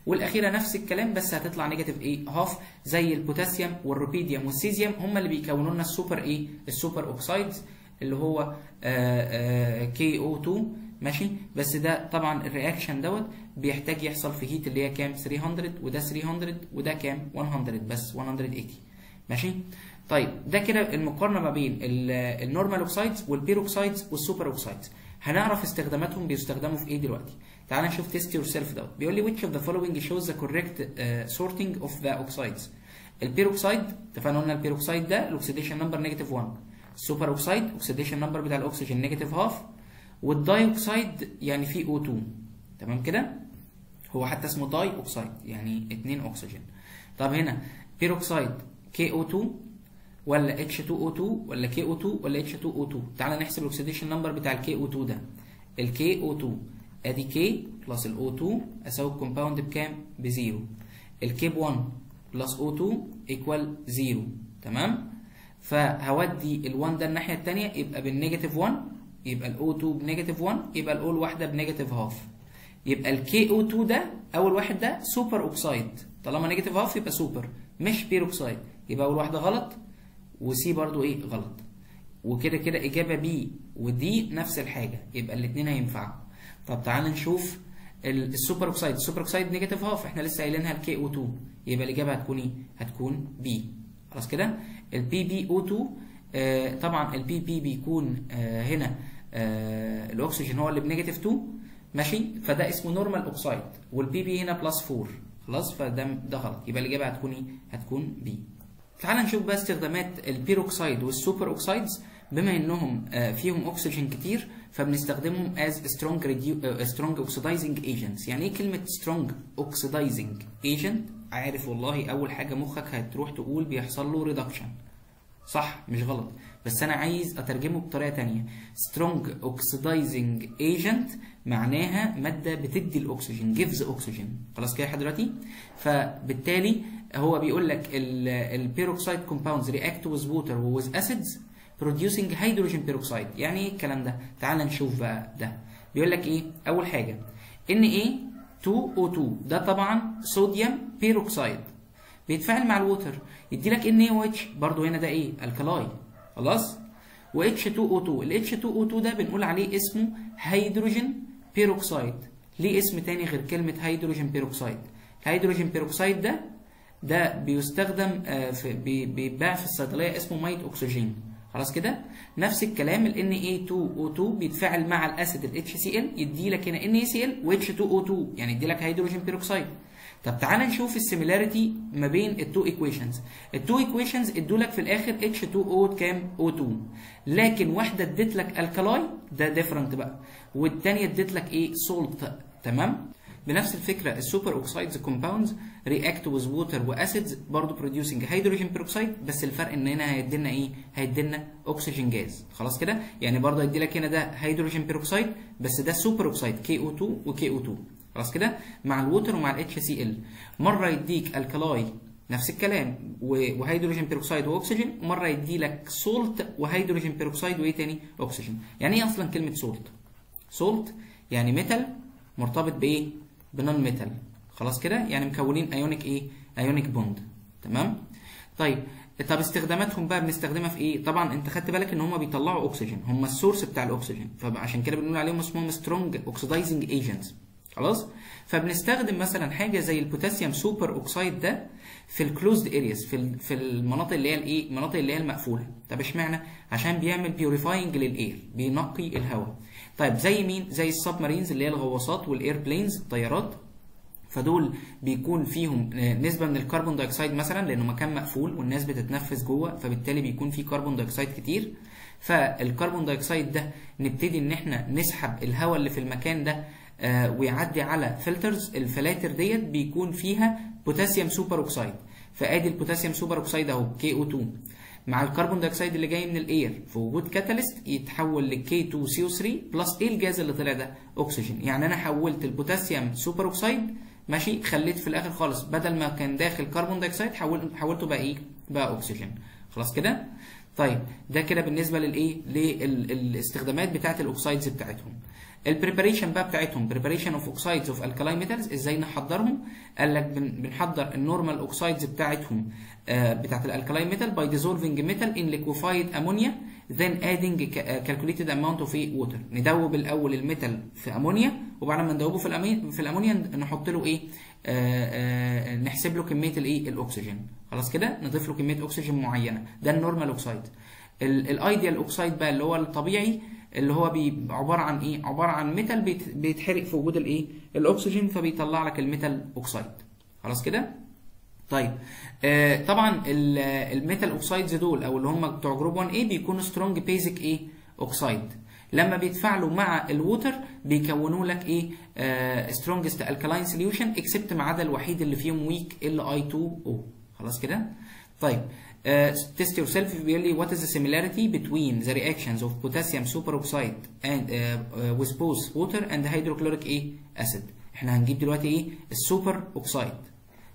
والأخيرة نفس الكلام بس هتطلع negative إيه؟ half زي البوتاسيوم والروبيديوم والسيزيوم هم اللي بيكونوا لنا السوبر إيه؟ ال super oxides اللي هو KO 2 ماشي؟ بس ده طبعا ال reaction دوت بيحتاج يحصل في heat اللي هي كام؟ 300 وده 300 وده كام؟ 100 بس 180 ماشي؟ طيب ده كده المقارنة ما بين ال normal oxides وال peroxides وال super oxides هنعرف استخداماتهم بيستخدموا في إيه دلوقتي؟ تعال نشوف test yourself دوت بيقول لي which of the following shows the correct uh, sorting of the oxides. البيروكسايد اتفقنا قلنا البيروكسايد ده ال oxidation number negative 1 ال super oxide oxidation number بتاع الاكسجين negative half وال dioxide يعني فيه O2 تمام كده؟ هو حتى اسمه dioxide يعني 2 اكسجين طب هنا peroxide KO2 ولا H2O2 ولا KO2 ولا H2O2 تعال نحسب ال oxidation number بتاع ال KO2 ده. ال KO2 أدي K plus ال O2 أساوي ال compound بكام؟ ب zero. ال K ب 1 plus O2 equal 0 تمام؟ فهودي ال 1 ده الناحية الثانية يبقى بال negative 1 يبقى ال O2 ب negative 1 يبقى ال O الواحدة ب negative half يبقى ال KO2 ده أول واحد ده super oxide طالما negative half يبقى سوبر مش بيروكسايد يبقى أول واحدة غلط و C برضو إيه؟ غلط. وكده كده إجابة B ودي نفس الحاجة. يبقى الاثنين هينفعوا. طب تعال نشوف ال super oxide ال super oxide negative half إحنا لسه قايلينها ال KO 2 يبقى الإجابة هتكون إيه؟ هتكون B خلاص كده؟ ال PbO 2 آه طبعا ال Pb بيكون آه هنا آه الأكسجين هو اللي ب negative 2 ماشي؟ فده اسمه normal oxide وال Pb هنا plus 4 خلاص؟ فده ده غلط. يبقى الإجابة هتكون إيه؟ هتكون B تعال نشوف بقى استخدامات ال peroxide وال super oxides بما انهم فيهم اكسجين كتير فبنستخدمهم as strong strong oxidizing agents. يعني إيه كلمة strong oxidizing agent عارف والله أول حاجة مخك هتروح تقول بيحصل له reduction صح مش غلط. بس أنا عايز أترجمه بطريقة تانية. strong oxidizing agent معناها مادة بتدي الأكسجين gives oxygen. خلاص كده لحد دلوقتي؟ فبالتالي هو بيقول لك ال peroxide compounds react with water و with acids producing hydrogen peroxide. يعني إيه الكلام ده؟ تعال نشوف بقى ده. بيقول لك إيه؟ أول حاجة Na2O2 ده طبعا sodium peroxide بيتفاعل مع ال water يدي لك NaOH برضو هنا ده إيه؟ alkali خلاص؟ و H2O2 ال H2O2 ده بنقول عليه اسمه hydrogen peroxide ليه اسم تاني غير كلمة hydrogen peroxide ال hydrogen peroxide ده ده بيستخدم في بيتباع في الصيدلية اسمه ميه اكسجين خلاص كده؟ نفس الكلام ال Na2O2 بيتفاعل مع ال acid ال HCl يدي لك هنا NaCl و H2O2 يعني يدي لك hydrogen peroxide طب تعالى نشوف ال similarity ما بين ال two equations ال two equations ادوا لك في الآخر H2O كام؟ O2 لكن واحدة ادت لك alkali ده different بقى. والثانيه ادت لك إيه؟ salt تمام؟ بنفس الفكرة ال super oxides compounds react with water و acids برضه producing hydrogen peroxide بس الفرق إن هنا هيدي لنا إيه؟ هيدي لنا oxygen gas خلاص كده؟ يعني برضه هيدي لك هنا ده hydrogen peroxide بس ده super oxide KO 2 و KO 2 خلاص كده؟ مع ال water ومع ال HCl مرة يديك alkali نفس الكلام و hydrogen peroxide واكسجين ومره يدي لك salt و hydrogen peroxide وايه تاني؟ اكسجين يعني إيه أصلا كلمة salt salt يعني metal مرتبط بإيه؟ ب non-metal خلاص كده؟ يعني مكونين ionic إيه؟ ionic bond تمام؟ طيب طب استخداماتهم بقى بنستخدمها في إيه؟ طبعا أنت خدت بالك إن هم بيطلعوا اكسجين هم ال source بتاع الاكسجين فعشان كده بنقول عليهم اسمهم strong oxidizing agents خلاص؟ فبنستخدم مثلا حاجة زي ال potassium super oxide ده في ال closed areas في في المناطق اللي هي الايه المناطق اللي هي المقفولة. طب اشمعنى؟ عشان بيعمل purifying لل air بينقي الهواء. طيب زي مين؟ زي ال submarines اللي هي الغواصات وال airplanes الطيارات. فدول بيكون فيهم نسبة من ال carbon dioxide مثلا لأنه مكان مقفول والناس بتتنفس جوه فبالتالي بيكون فيه carbon dioxide كتير. فال carbon dioxide ده نبتدي إن إحنا نسحب الهواء اللي في المكان ده آه ويعدي على filters الفلاتر ديت بيكون فيها potassium super oxide فأدي ال potassium super oxide أهو KO 2 مع ال carbon dioxide اللي جاي من ال air في وجود catalyst يتحول ل K2CO3 plus إيه الجاز اللي طلع ده؟ اكسجين يعني أنا حولت ال potassium super oxide ماشي؟ خليت في الآخر خالص. بدل ما كان داخل carbon dioxide حول حولته بقى إيه؟ بقى اكسجين خلاص كده؟ طيب ده كده بالنسبة للإيه؟ للاستخدامات بتاعة ال oxides بتاعتهم. ال preparation بقى بتاعتهم preparation of oxides of alkali metals إزاي نحضرهم قال لك بنحضر ال normal oxides بتاعتهم آه بتاعت ال alkali metal by dissolving metal in liquefied ammonia then adding calculated amount of water. ندوب الأول ال metal في أمونيا وبعد ما ندوبه في. في الأمونيا نحط له إيه؟ آآ نحسب له كمية الايه الأكسجين. خلاص كده؟ نضيف له كمية أكسجين معينة. ده ال normal oxide ال ideal oxide بقى اللي هو الطبيعي اللي هو عبارة عن إيه؟ عبارة عن metal بيت... بيتحرق في وجود الإيه؟ الأكسجين فبيطلع لك ال metal oxide. خلاص كده؟ طيب. آه طبعا ال metal oxides دول أو اللي هم بتوع group 1 a بيكونوا strong basic إيه؟ oxide. لما بيتفاعلوا مع ال water بيكونوا لك إيه؟ strongest alkaline solution except ما عدا الوحيد اللي فيهم weak Li 2 O خلاص كده؟ طيب. test yourself بيقول لي what is the similarity between the reactions of potassium superoxide and uh, uh, with both water and hydrochloric acid? إحنا هنجيب دلوقتي إيه؟ ال superoxide.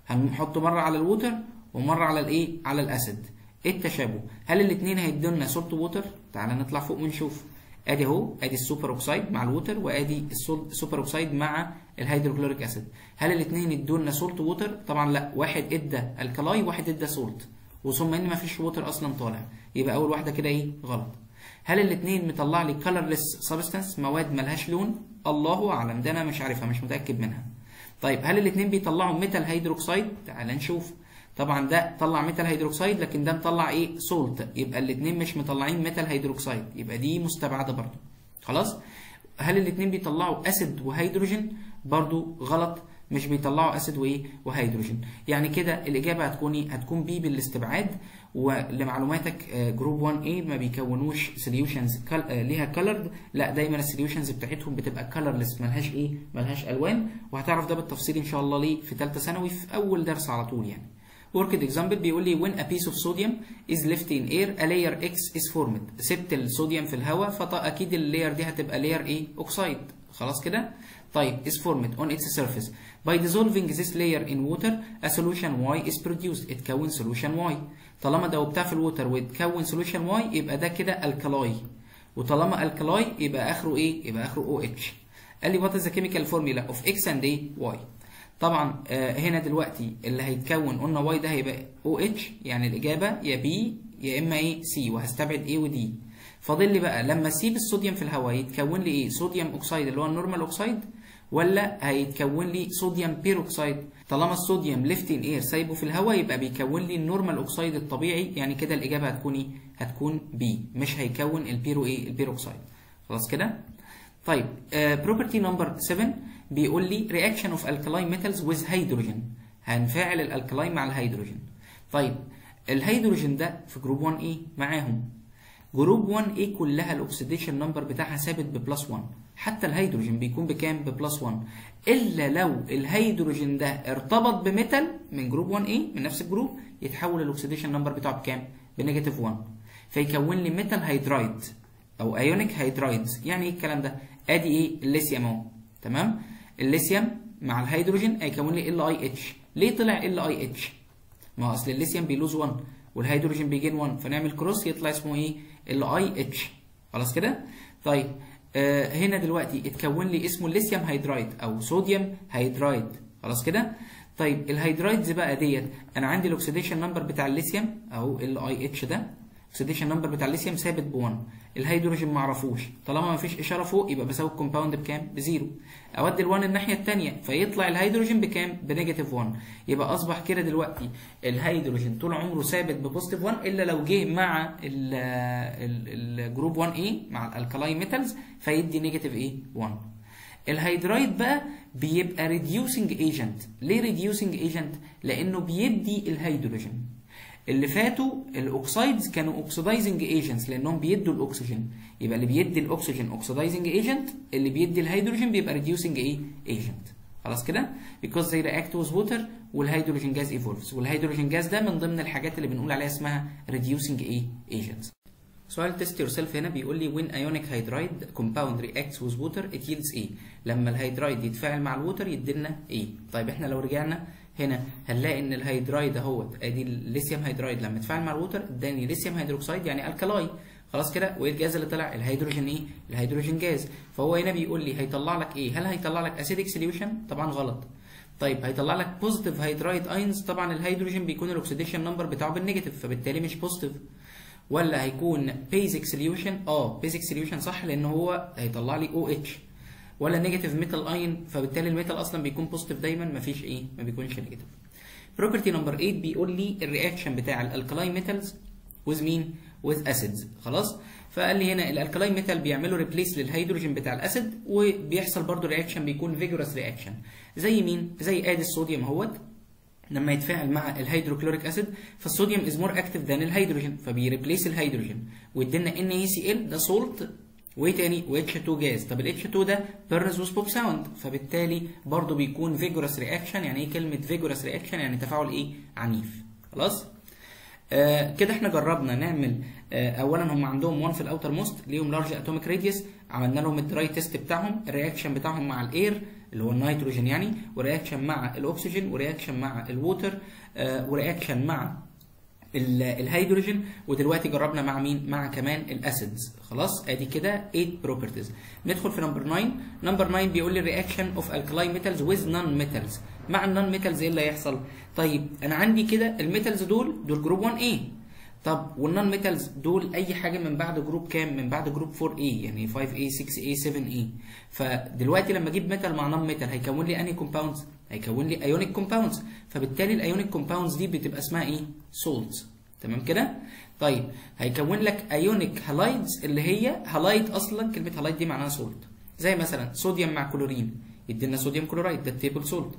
هنحطه مرة على ال water ومرة على الإيه؟ على ال acid. إيه التشابه؟ هل الاثنين هيدوا لنا salt و water تعالى نطلع فوق ونشوف. أدي أهو أدي ال superoxide مع ال water وأدي ال superoxide مع ال hydrochloric acid. هل الاثنين ادوا لنا salt و water طبعا لا. واحد إدى alkali وواحد إدى salt وثم إن مفيش water أصلا طالع. يبقى أول واحدة كده إيه؟ غلط. هل الاثنين مطلع لي colorless substance مواد ملهاش لون؟ الله أعلم. ده أنا مش عارفها مش متأكد منها. طيب هل الاثنين بيطلعوا metal hydroxide تعال نشوف. طبعا ده طلع metal hydroxide لكن ده مطلع إيه؟ salt يبقى الاثنين مش مطلعين metal hydroxide يبقى دي مستبعدة برضو. خلاص؟ هل الاثنين بيطلعوا acid وهيدروجين برضو غلط. مش بيطلعوا acid وايه وهيدروجين يعني كده الإجابة هتكون إيه هتكون B بالاستبعاد ولمعلوماتك group 1 a ما بيكونوش solutions ليها colored لا دايما ال solutions بتاعتهم بتبقى colorless ملهاش إيه؟ ملهاش ألوان. وهتعرف ده بالتفصيل إن شاء الله ليه في ثالثه ثانوي في أول درس على طول يعني. Worked example بيقول لي when a piece of sodium is left in air a layer X is formed. سبت الصوديوم في الهواء فاكيد ال layer دي هتبقى layer إيه؟ oxide خلاص كده؟ طيب is formed on its surface. By dissolving this layer in water a solution Y is produced. اتكون solution Y. طالما دوبتها في ال water وتكون solution Y يبقى ده كده alkali وطالما alkali يبقى آخره إيه؟ يبقى آخره OH قال لي what is the chemical formula of X and A Y طبعا آه هنا دلوقتي اللي هيتكون قلنا Y ده هيبقى OH يعني الإجابة يا B يا إما إيه؟ C وهستبعد A و D فاضل لي بقى لما اسيب الصوديوم في الهواء يتكون لي إيه؟ sodium oxide اللي هو ال normal oxide ولا هيتكون لي sodium peroxide طالما الصوديوم left in air سايبه في الهواء يبقى بيكون لي ال normal oxide الطبيعي يعني كده الإجابة هتكون إيه هتكون B مش هيكون ال per إيه البيروكسايد خلاص كده؟ طيب property number 7 بيقول لي reaction of alkali metals with hydrogen. هنفاعل ال alkali مع الهيدروجين. طيب الهيدروجين ده في group 1 A معاهم. group 1 A كلها ال oxidation number بتاعها ثابت ب plus 1 حتى الهيدروجين بيكون بكام؟ ب plus 1 إلا لو الهيدروجين ده ارتبط ب metal من group 1 A من نفس الجروب يتحول ال oxidation number بتاعه بكام؟ ب negative 1 فيكون لي metal hydride أو ionic hydride يعني إيه الكلام ده؟ أدي إيه؟ الليثيوم أهو. تمام؟ الليثيوم مع الهيدروجين هيكون لي ال اي اتش ليه طلع ال اي اتش ما هو أصل الليثيوم بي lose 1 والهيدروجين بي gain 1 فنعمل cross يطلع اسمه إيه؟ ال اي اتش خلاص كده؟ طيب هنا دلوقتي اتكون لي اسمه ال lithium hydride أو sodium hydride. خلاص كده؟ طيب ال hydrides بقى ديت أنا عندي ال oxidation number بتاع الليثيوم اهو ال اي اتش ده. ال oxidation number بتاع الليثيوم ثابت ب 1 الهيدروجين ما اعرفوش طالما ما فيش إشارة فوق يبقى بساوي ال compound بكام؟ ب zero. اودي ال1 الناحية الثانية فيطلع الهيدروجين بكام؟ ب negative 1 يبقى أصبح كده دلوقتي الهيدروجين طول عمره ثابت ب positive 1 إلا لو جه مع ال group 1 A مع ال alkaline metals فيدي negative إيه 1 ال hydride بقى بيبقى reducing agent ليه reducing agent لأنه بيدي الهيدروجين. اللي فاتوا ال oxides كانوا oxidizing agents لأنهم بيدوا الأكسجين. يبقى اللي بيدي الأكسجين oxidizing agent اللي بيدي الهيدروجين بيبقى reducing إيه؟ agent خلاص كده؟ because they react with water وال hydrogen gas evolves. وال hydrogen gas ده من ضمن الحاجات اللي بنقول عليها اسمها reducing إيه؟ agents. سؤال test yourself هنا بيقول لي when ionic hydride compound reacts with water it yields إيه؟ لما ال hydride يتفاعل مع ال water يدينا إيه؟ طيب إحنا لو رجعنا هنا هنلاقي إن ال hydride أهوت. أدي ال lithium hydride. لما اتفاعل مع ال water إداني lithium hydroxide يعني alkali. خلاص كده؟ وإيه الجاز اللي طلع؟ الهيدروجين إيه؟ ال hydrogen gas. فهو هنا بيقول لي هيطلع لك إيه؟ هل هيطلع لك acidic solution طبعا غلط. طيب هيطلع لك positive hydride ions طبعا الهيدروجين بيكون ال oxidation number بتاعه بال negative فبالتالي مش positive ولا هيكون basic solution آه basic solution صح لأن هو هيطلع لي OH ولا negative metal ion فبالتالي ال metal أصلا بيكون positive دايما مفيش إيه ما بيكونش negative property number 8 بيقول لي ال reaction بتاع ال alkali metals with مين with acids خلاص؟ فقال لي هنا ال alkali metal بيعملوا replace للهيدروجين بتاع ال acid وبيحصل برضو reaction بيكون vigorous reaction زي مين؟ زي آدي الصوديوم أهوت. لما يتفاعل مع ال hydrochloric acid فالصوديوم is more active than الهيدروجين فبي replace الهيدروجين ويدينا NaCl ده salt وايه تاني و H2 gas. طب ال H2 ده burns with pop sound. فبالتالي برضه بيكون vigorous reaction يعني إيه كلمة vigorous reaction يعني تفاعل إيه؟ عنيف. خلاص؟ آه كده إحنا جربنا نعمل آه اولا هم عندهم 1 في ال outermost ليهم large atomic radius عملنا لهم ال dry test بتاعهم. ال reaction بتاعهم مع ال air اللي هو النيتروجين يعني و reaction مع الاكسجين و reaction مع ال water آه و reaction مع الهيدروجين ودلوقتي جربنا مع مين؟ مع كمان ال acids. خلاص؟ ادي كده 8 properties ندخل في number 9 number 9 بيقول لي reaction of alkali metals with non-metals مع ال non-metals إيه اللي هيحصل؟ طيب أنا عندي كده ال metals دول دول group 1 a. طب وال non-metals دول أي حاجة من بعد group كام؟ من بعد group 4 a يعني 5 a 6 a 7 a. فدلوقتي لما أجيب metal مع non-metal هيكون لي أنهي compounds هيكون لي ionic compounds فبالتالي ال ionic compounds دي بتبقى اسمها إيه؟ salts تمام كده؟ طيب هيكون لك ionic halides اللي هي halide أصلا كلمة halide دي معناها salt زي مثلا صوديوم مع كلورين يدينا صوديوم كلورايد ده ال table salt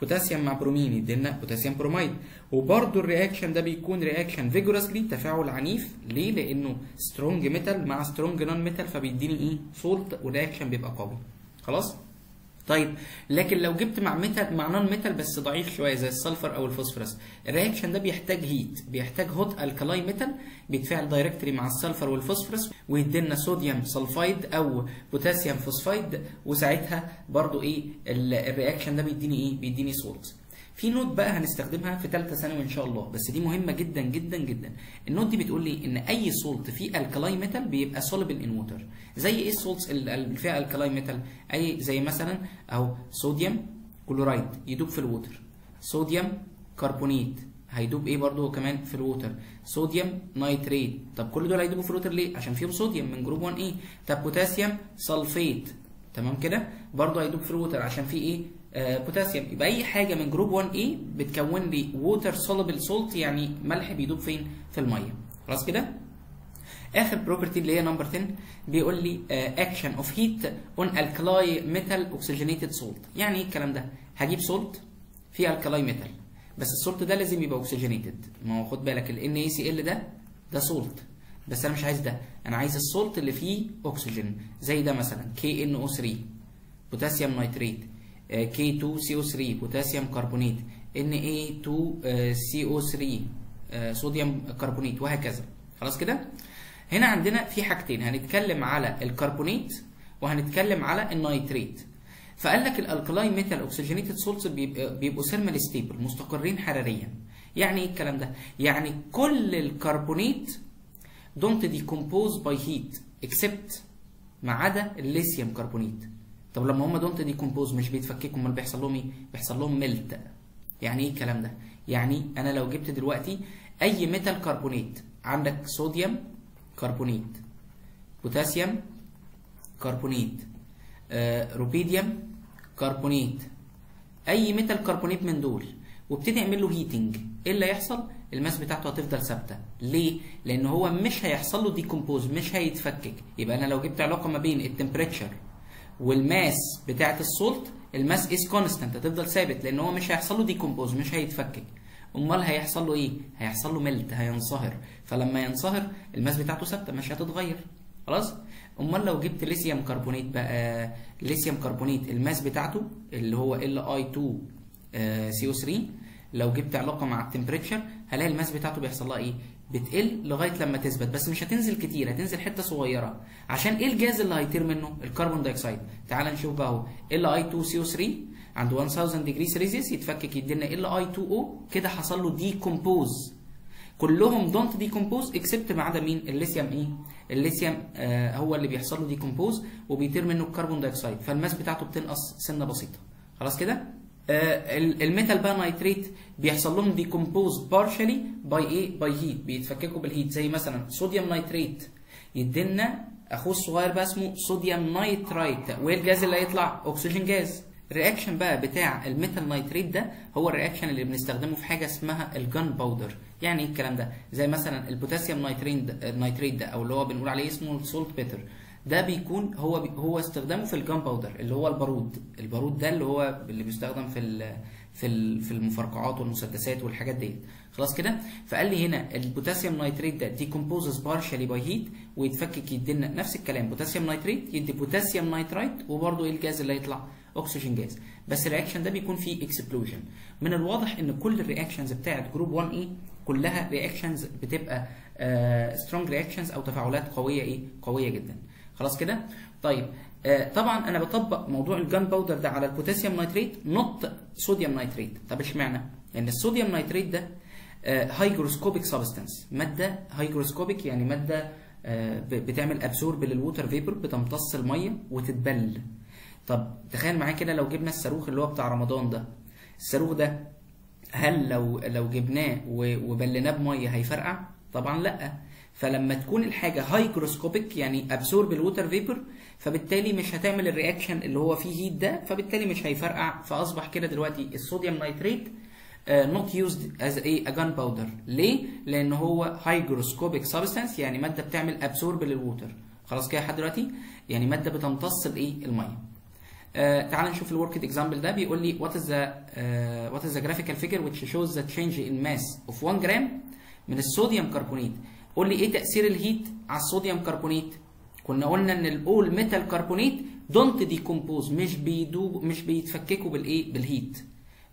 بوتاسيوم مع برومين يدينا بوتاسيوم بروميد وبرده ال reaction ده بيكون reaction vigorously تفاعل عنيف. ليه؟ لأنه strong metal مع strong non-metal فبيديني إيه؟ salt وال reaction بيبقى قوي. خلاص؟ طيب لكن لو جبت مع metal مع non-metal بس ضعيف شوية زي ال sulfur أو ال phosphorus ال reaction ده بيحتاج heat بيحتاج hot alkali metal بيتفاعل directly مع ال sulfur وال phosphorus ويدينا صوديوم sulfide أو بوتاسيوم phosphide وساعتها برضو إيه ال reaction ده بيديني إيه؟ بيديني salt في note بقى هنستخدمها في ثالثه ثانوي إن شاء الله بس دي مهمة جدا جدا جدا. ال note دي بتقول لي إن أي salt فيه alkali metal بيبقى soluble in water زي إيه ال salts اللي فيها alkali metal أي زي مثلا أهو صوديوم كلورايد يدوب في ال water صوديوم كربونيت هيدوب إيه برضه كمان في ال water صوديوم nitrate طب كل دول هيدوبوا في ال water ليه؟ عشان فيهم صوديوم من group 1 A طب بوتاسيوم sulfate تمام كده؟ برضه هيدوب في ال water عشان فيه إيه؟ بوتاسيوم يبقى أي حاجة من group 1 a بتكون لي water soluble salt يعني ملح بيدوب فين؟ في المية. خلاص كده؟ آخر property اللي هي number 10 بيقول لي action of heat on alkali metal oxygenated salt يعني إيه الكلام ده؟ هجيب salt فيه alkali metal بس ال salt ده لازم يبقى oxygenated ما هو خد بالك ال NaCl ده ده salt بس أنا مش عايز ده. أنا عايز ال salt اللي فيه اكسجين زي ده مثلا KNO3 بوتاسيوم nitrate K2CO3 بوتاسيوم كربونات Na2CO3 صوديوم كربونات وهكذا. خلاص كده؟ هنا عندنا في حاجتين هنتكلم على الكربونات وهنتكلم على ال nitrate. فقال لك ال alkali metal oxygenated salts بيبقوا thermal stable مستقرين حراريا. يعني إيه الكلام ده؟ يعني كل الكربونات don't decompose by heat except ما عدا الليثيوم كربونات طب لما هم don't decompose مش بيتفككوا أمال بيحصل لهم إيه؟ بيحصل لهم melt يعني إيه الكلام ده؟ يعني أنا لو جبت دلوقتي أي metal كربونات عندك صوديوم كربونات بوتاسيوم كربونات آه روبيديوم كربونات أي metal كربونات من دول وابتدي اعمل له heating إيه اللي هيحصل؟ ال mass بتاعته هتفضل ثابتة. ليه؟ لأن هو مش هيحصل له decompose مش هيتفكك. يبقى أنا لو جبت علاقة ما بين ال temperature وال mass بتاعة ال salt ال mass is constant هتفضل ثابت لأن هو مش هيحصل له decompose مش هيتفكك. أمال هيحصل له إيه؟ هيحصل له melt هينصهر. فلما ينصهر ال mass بتاعته ثابتة مش هتتغير. خلاص؟ أمال لو جبت ليثيوم كربونات بقى ليثيوم كربونات ال mass بتاعته اللي هو Li2 CO3 لو جبت علاقة مع ال temperature هلاقي ال mass بتاعته بيحصل لها إيه؟ بتقل لغاية لما تثبت. بس مش هتنزل كتير هتنزل حتة صغيرة. عشان إيه الجاز اللي هيطير منه؟ ال carbon dioxide تعال نشوف بقى أهو. Li2CO3 عند 1000 degree Celsius يتفكك يدينا Li2O كده حصل له decompose كلهم don't decompose except ما عدا مين؟ الليثيوم إيه؟ الليثيوم آه هو اللي بيحصل له decompose وبيطير منه ال carbon dioxide فال mass بتاعته بتنقص سنة بسيطة. خلاص كده؟ ال metal بقى nitrate بيحصل لهم decompose partially by إيه by heat بيتفككوا بال heat زي مثلا صوديوم nitrate يدينا أخوه الصغير بقى اسمه صوديوم nitrite وإيه الجاز اللي هيطلع؟ oxygen gas. ال reaction بقى بتاع ال metal nitrate ده هو ال reaction اللي بنستخدمه في حاجة اسمها ال gunpowder يعني إيه الكلام ده؟ زي مثلا البوتاسيوم nitrate ده أو اللي هو بنقول عليه اسمه ال saltpeter ده بيكون هو بي هو استخدامه في ال gunpowder اللي هو البارود. البارود ده اللي هو اللي بيستخدم في في في المفرقعات والمسدسات والحاجات ديت. خلاص كده؟ فقال لي هنا البوتاسيوم nitrate ده decomposes partially by heat ويتفكك يدينا نفس الكلام. بوتاسيوم nitrate يدي بوتاسيوم nitrite وبرده إيه الجاز اللي هيطلع؟ oxygen gas. بس ال reaction ده بيكون فيه explosion من الواضح إن كل ال reactions بتاعت group 1 A كلها reactions بتبقى strong reactions أو تفاعلات قوية إيه؟ قوية جدا. خلاص كده؟ طيب آه طبعا أنا بطبق موضوع ال gunpowder ده على البوتاسيوم nitrate not صوديوم nitrate طب اشمعنى؟ لأن ال sodium nitrate ده hygroscopic substance مادة hygroscopic يعني مادة آه بتعمل absorb لل water vapor بتمتص المية وتتبل. طب تخيل معايا كده لو جبنا الصاروخ اللي هو بتاع رمضان ده. الصاروخ ده هل لو لو جبناه وبليناه بمية هيفرقع؟ طبعا لأ. فلما تكون الحاجة hygroscopic يعني absorb ال water vapor فبالتالي مش هتعمل ال reaction اللي هو فيه heat ده فبالتالي مش هيفرقع. فأصبح كده دلوقتي ال sodium nitrate not used از إيه gun powder ليه؟ لأن هو hygroscopic substance يعني مادة بتعمل absorb لل water خلاص كده لحد دلوقتي؟ يعني مادة بتمتص الايه المية. Uh, تعال نشوف ال worked example ده. بيقول لي what is the uh, what is the graphical figure which change in mass of 1 جرام من ال sodium carbonate قول لي إيه تأثير ال heat على ال sodium carbonate كنا قلنا إن ال alkali metal carbonate don't decompose مش بيدو مش بيتفككوا بالإيه؟ بال heat.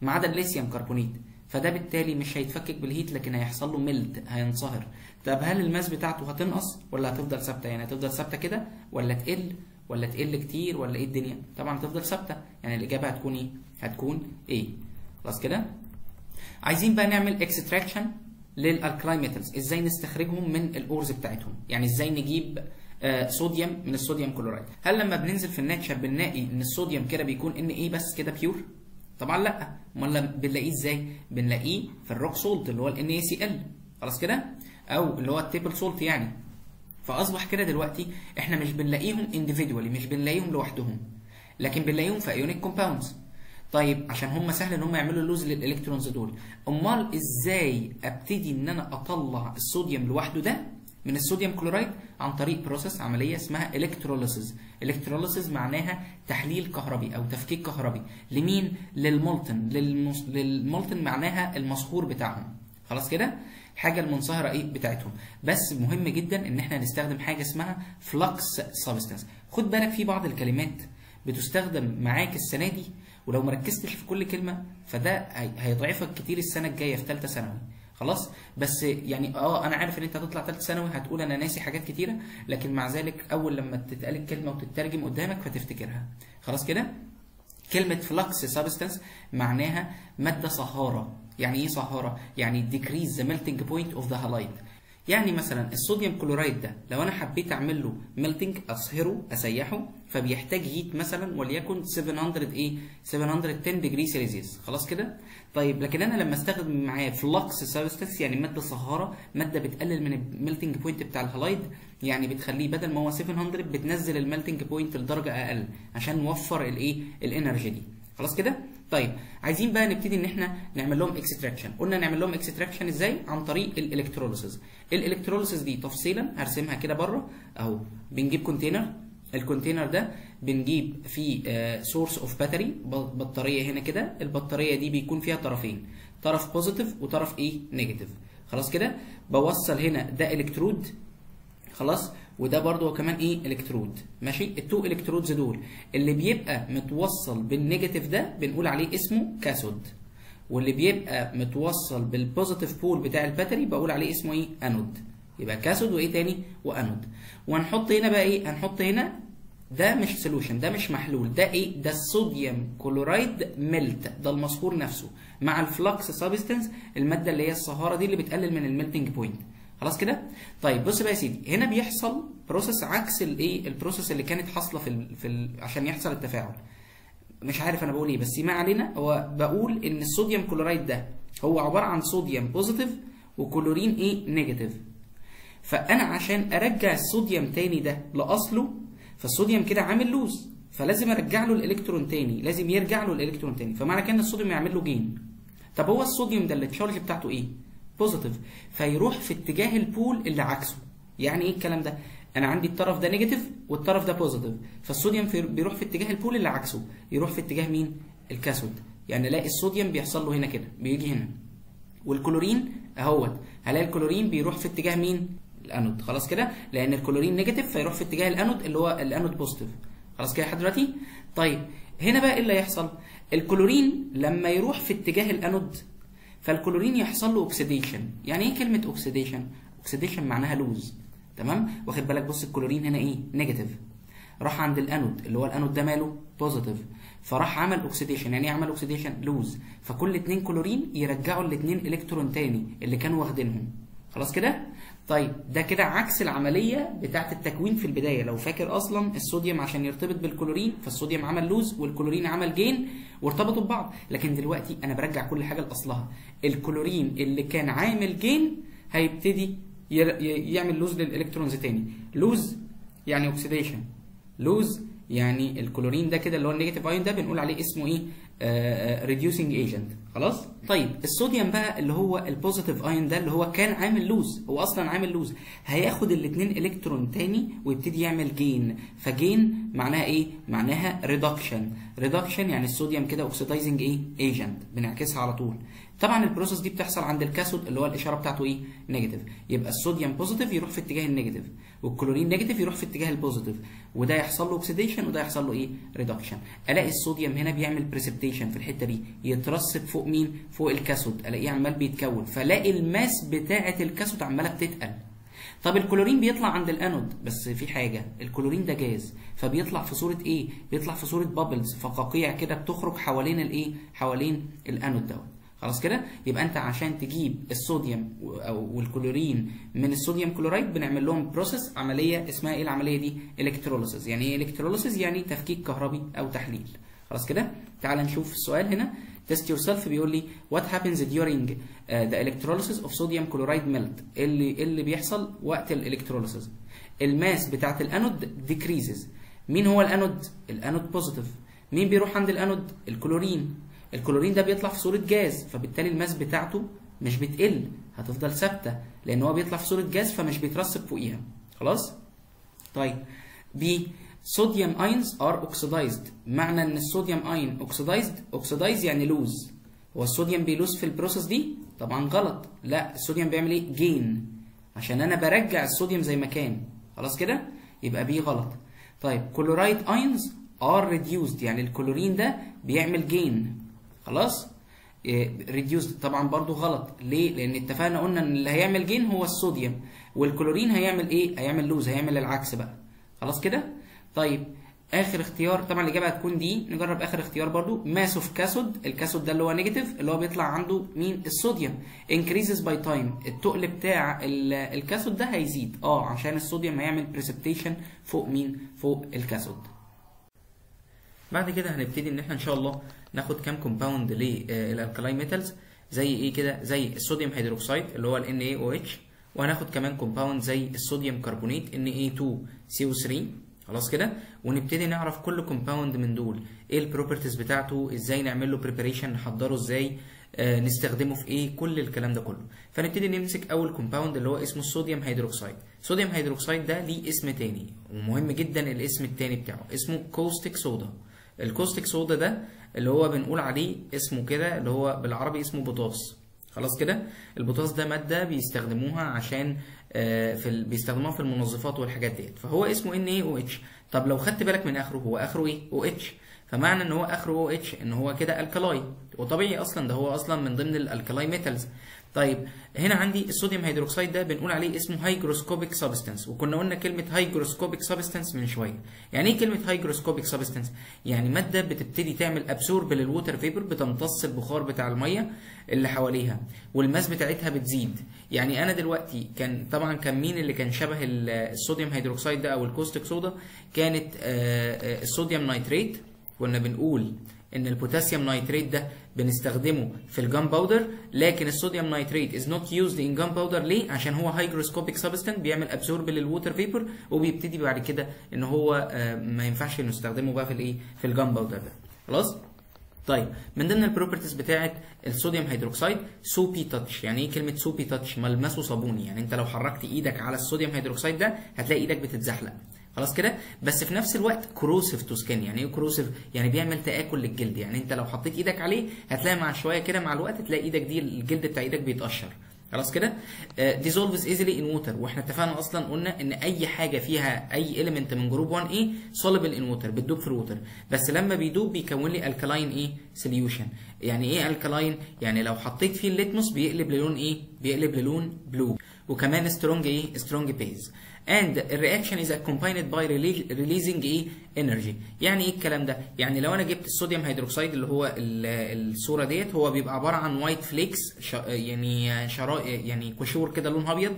ما عدا ال lithium carbonate فده بالتالي مش هيتفكك بال heat لكن هيحصل له melt هينصهر. طب هل ال mass بتاعته هتنقص؟ ولا هتفضل ثابتة؟ يعني هتفضل ثابتة كده؟ ولا تقل؟ ولا تقل كتير؟ ولا إيه الدنيا؟ طبعا هتفضل ثابتة. يعني الإجابة هتكون إيه؟ هتكون إيه؟ خلاص كده؟ عايزين بقى نعمل extraction لل alkaline metals إزاي نستخرجهم من ال ores بتاعتهم؟ يعني إزاي نجيب آه صوديوم من ال sodium chloride. هل لما بننزل في ال nature بنلاقي إن الصوديوم كده بيكون إن إيه بس كده pure طبعا لأ. أمال بنلاقيه إزاي؟ بنلاقيه في ال rock salt اللي هو ال NaCl خلاص كده؟ أو اللي هو ال table salt يعني. فأصبح كده دلوقتي إحنا مش بنلاقيهم individually مش بنلاقيهم لوحدهم. لكن بنلاقيهم في ionic compounds طيب عشان هم سهل إن هم يعملوا lose لل electrons دول. أمال إزاي أبتدي إن أنا أطلع الصوديوم لوحده ده من ال sodium chloride؟ عن طريق process عملية اسمها electrolysis electrolysis معناها تحليل كهربي أو تفكيك كهربي. لمين؟ لل molten. للمس... للمولتن معناها المصهور بتاعهم. خلاص كده؟ حاجة المنصهرة إيه؟ بتاعتهم. بس مهم جدا إن إحنا نستخدم حاجة اسمها flux substance خد بالك في بعض الكلمات بتستخدم معاك السنة دي ولو ما ركزتش في كل كلمة فده هي- هيضعفك كتير السنة الجاية في ثالثه ثانوي. خلاص؟ بس يعني آه أنا عارف إن أنت هتطلع ثالثه ثانوي هتقول أنا ناسي حاجات كتيرة لكن مع ذلك أول لما تتقال الكلمة وتترجم قدامك فتفتكرها خلاص كده؟ كلمة flux substance معناها مادة صهارة. يعني إيه صهارة؟ يعني decrease the melting point of the halide. يعني مثلا ال sodium chloride ده لو أنا حبيت أعمل له melting اصهره أسيحه فبيحتاج heat مثلا وليكن 700 إيه 710 degree Celsius خلاص كده؟ طيب لكن أنا لما أستخدم معاه flux substance يعني مادة صهارة مادة بتقلل من ال melting point بتاع ال halide يعني بتخليه بدل ما هو 700 بتنزل ال melting point لدرجة أقل عشان نوفر الايه ال energy دي. خلاص كده؟ طيب عايزين بقى نبتدي إن إحنا نعمل لهم extraction قلنا نعمل لهم extraction إزاي؟ عن طريق ال electrolysis ال electrolysis دي تفصيلا هرسمها كده بره أهو بنجيب container ال container ده بنجيب فيه source of battery بطارية هنا كده البطارية دي بيكون فيها طرفين طرف positive وطرف إيه negative خلاص كده؟ بوصل هنا ده الكترود خلاص؟ وده برضو كمان إيه الكترود ماشي؟ ال two electrodes دول اللي بيبقى متوصل بال negative ده بنقول عليه اسمه cathode واللي بيبقى متوصل بال positive pole بتاع ال battery بقول عليه اسمه إيه؟ انود يبقى cathode وإيه تاني؟ وانود وهنحط هنا بقى إيه؟ هنحط هنا ده مش solution ده مش محلول ده إيه؟ ده ال sodium chloride melt ده المصهور نفسه مع ال flux substance المادة اللي هي الصهارة دي اللي بتقلل من ال melting point خلاص كده؟ طيب بص بقى يا سيدي هنا بيحصل process عكس الايه ال process اللي كانت حاصلة في ال في ال عشان يحصل التفاعل. مش عارف أنا بقول إيه بس ما علينا هو بقول إن ال sodium chloride ده هو عبارة عن sodium positive و chlorine إيه؟ negative فأنا عشان أرجع الصوديوم تاني ده لأصله فالصوديوم كده عامل lose فلازم ارجع له الالكترون تاني لازم يرجع له الالكترون تاني. فمعنى كده إن الصوديوم يعمل له gain طب هو الصوديوم ده اللي ال charge بتاعته إيه؟ positive فيروح في اتجاه ال pole اللي عكسه. يعني إيه الكلام ده؟ أنا عندي الطرف ده negative والطرف ده positive فالصوديوم في بيروح في اتجاه ال pole اللي عكسه. يروح في اتجاه مين؟ ال cathode يعني ألاقي الصوديوم بيحصل له هنا كده بيجي هنا. والكلورين أهوت. هلاقي الكلورين بيروح في اتجاه مين؟ الأنود. خلاص كده؟ لأن ال chlorine negative فيروح في اتجاه الأنود اللي هو ال anode positive خلاص كده لحد دلوقتي؟ طيب هنا بقى إيه اللي هيحصل؟ الكلورين لما يروح في اتجاه الأنود فالكلورين يحصل له oxidation يعني إيه كلمة oxidation oxidation معناها lose تمام؟ واخد بالك؟ بص الكلورين هنا إيه؟ negative راح عند الأنود اللي هو الأنود ده ماله؟ positive فراح عمل oxidation يعني إيه عمل oxidation lose فكل اتنين كلورين يرجعوا الاتنين الكترون تاني اللي كانوا واخدينهم. خلاص كده؟ طيب ده كده عكس العملية بتاعه التكوين في البداية. لو فاكر أصلا الصوديوم عشان يرتبط بالكلورين فالصوديوم عمل lose والكلورين عمل gain وارتبطوا ببعض. لكن دلوقتي أنا برجع كل حاجة لأصلها. الكلورين اللي كان عامل gain هيبتدي يعمل lose لل electrons تاني. lose يعني oxidation. lose يعني الكلورين ده كده اللي هو ال negative ion ده بنقول عليه اسمه إيه؟ reducing agent خلاص؟ طيب الصوديوم بقى اللي هو ال positive ion ده اللي هو كان عامل lose هو أصلا عامل lose هياخد الاثنين الكترون تاني ويبتدي يعمل gain ف gain معناها إيه؟ معناها reduction reduction يعني الصوديوم كده oxidizing إيه؟ agent بنعكسها على طول. طبعا ال process دي بتحصل عند ال cathode اللي هو الإشارة بتاعته إيه؟ negative يبقى الصوديوم positive يروح في اتجاه ال negative والكلورين negative يروح في اتجاه ال positive وده يحصل له oxidation وده يحصل له إيه؟ reduction ألاقي الصوديوم هنا بيعمل precipitation في الحتة دي يترسب فوق مين؟ فوق ال cathode ألاقيه عمال بيتكون فلاقي ال mass بتاعة ال cathode عمالة بتتقل. طب الكلورين بيطلع عند الأنود بس في حاجة الكلورين ده جاز فبيطلع في صورة إيه؟ بيطلع في صورة bubbles فقاقيع كده بتخرج حوالين الإيه؟ حوالين الأنود دوت. خلاص كده؟ يبقى انت عشان تجيب الصوديوم أو والكلورين من ال sodium chloride بنعمل لهم process عملية اسمها إيه العملية دي؟ electrolysis يعني إيه electrolysis يعني تفكيك كهربي أو تحليل. خلاص كده؟ تعال نشوف السؤال هنا. Test yourself بيقول لي happens during uh, the electrolysis of sodium chloride melt. اللي اللي بيحصل وقت ال electrolysis ال mass بتاعت ال anode decreases. مين هو ال anode؟ ال anode positive مين بيروح عند الأنود؟ الكلورين. الكلورين ده بيطلع في صورة جاز فبالتالي ال mass بتاعته مش بتقل هتفضل ثابتة لأن هو بيطلع في صورة جاز فمش بيترسب فوقيها. خلاص؟ طيب. B sodium ions are oxidized معنى إن ال sodium ion oxidized oxidize يعني lose هو الصوديوم بي lose في ال process دي؟ طبعا غلط. لا الصوديوم بيعمل إيه؟ gain عشان أنا برجع الصوديوم زي ما كان. خلاص كده؟ يبقى B غلط. طيب. chloride ions are reduced يعني الكلورين ده بيعمل gain خلاص؟ reduced طبعا برضو غلط. ليه؟ لأن اتفقنا قلنا إن اللي هيعمل gain هو الصوديوم. والكلورين هيعمل إيه؟ هيعمل lose هيعمل العكس بقى. خلاص كده؟ طيب آخر اختيار. طبعا الإجابة هتكون D نجرب آخر اختيار برضو. mass of cathode ال cathode ده اللي هو negative اللي هو بيطلع عنده مين؟ الصوديوم. increases by time التقل بتاع ال cathode ده هيزيد. آه عشان الصوديوم هيعمل precipitation فوق مين؟ فوق ال cathode بعد كده هنبتدي إن إحنا إن شاء الله ناخد كام compound لل alkali metals زي إيه كده؟ زي ال sodium hydroxide اللي هو ال NaOH وهناخد كمان compound زي ال sodium carbonate Na2CO3 خلاص كده؟ ونبتدي نعرف كل compound من دول إيه ال properties بتاعته إزاي نعمل له preparation نحضره إزاي آه نستخدمه في إيه كل الكلام ده كله. فنبتدي نمسك أول compound اللي هو اسمه ال sodium hydroxide ال sodium hydroxide ده ليه اسم تاني ومهم جدا الاسم التاني بتاعه اسمه caustic soda ال caustic soda ده اللي هو بنقول عليه اسمه كده اللي هو بالعربي اسمه بوتاس خلاص كده؟ البوتاس ده مادة بيستخدموها عشان آه في ال... بيستخدموها في المنظفات والحاجات ديت. فهو اسمه NaOH طب لو خدت بالك من آخره هو آخره إيه؟ OH فمعنى إن هو آخره OH إن هو كده alkali وطبيعي أصلا ده هو أصلا من ضمن ال alkali metals طيب هنا عندي ال sodium hydroxide ده بنقول عليه اسمه hygroscopic substance وكنا قلنا كلمة hygroscopic substance من شوية. يعني إيه كلمة hygroscopic substance يعني مادة بتبتدي تعمل absorb لل water vapor بتمتص البخار بتاع المية اللي حواليها وال mass بتاعتها بتزيد. يعني أنا دلوقتي كان طبعا كان مين اللي كان شبه ال sodium hydroxide ده أو ال caustic soda كانت ال sodium nitrate كنا بنقول إن ال potassium nitrate ده بنستخدمه في ال gun powder لكن ال sodium nitrate is not used in gun powder ليه؟ عشان هو hygroscopic substance بيعمل absorb لل water vapor وبيبتدي بعد كده إن هو ما ينفعش نستخدمه بقى في الايه في ال gun powder ده. خلاص؟ طيب من ضمن ال properties بتاعه ال sodium hydroxide soapy touch يعني إيه كلمة soapy touch ملمسه صابوني. يعني أنت لو حركت إيدك على ال sodium hydroxide ده هتلاقي إيدك بتتزحلق. خلاص كده؟ بس في نفس الوقت corrosive to skin يعني إيه corrosive يعني بيعمل تآكل للجلد يعني أنت لو حطيت إيدك عليه هتلاقي مع شوية كده مع الوقت تلاقي إيدك دي الجلد بتاع إيدك بيتقشر. خلاص كده؟ dissolves easily in water وإحنا اتفقنا أصلا قلنا إن أي حاجة فيها أي element من group 1 إيه soluble in water بتدوب في ال water بس لما بيدوب بيكون لي alkaline إيه solution يعني إيه alkaline يعني لو حطيت فيه ال litmus بيقلب للون إيه؟ بيقلب للون blue وكمان strong إيه؟ strong base and ال reaction is accompanied by releasing إيه energy. يعني إيه الكلام ده؟ يعني لو أنا جبت ال sodium hydroxide اللي هو الصورة ديت هو بيبقى عبارة عن white flakes يعني شرا يعني قشور كده لونها أبيض.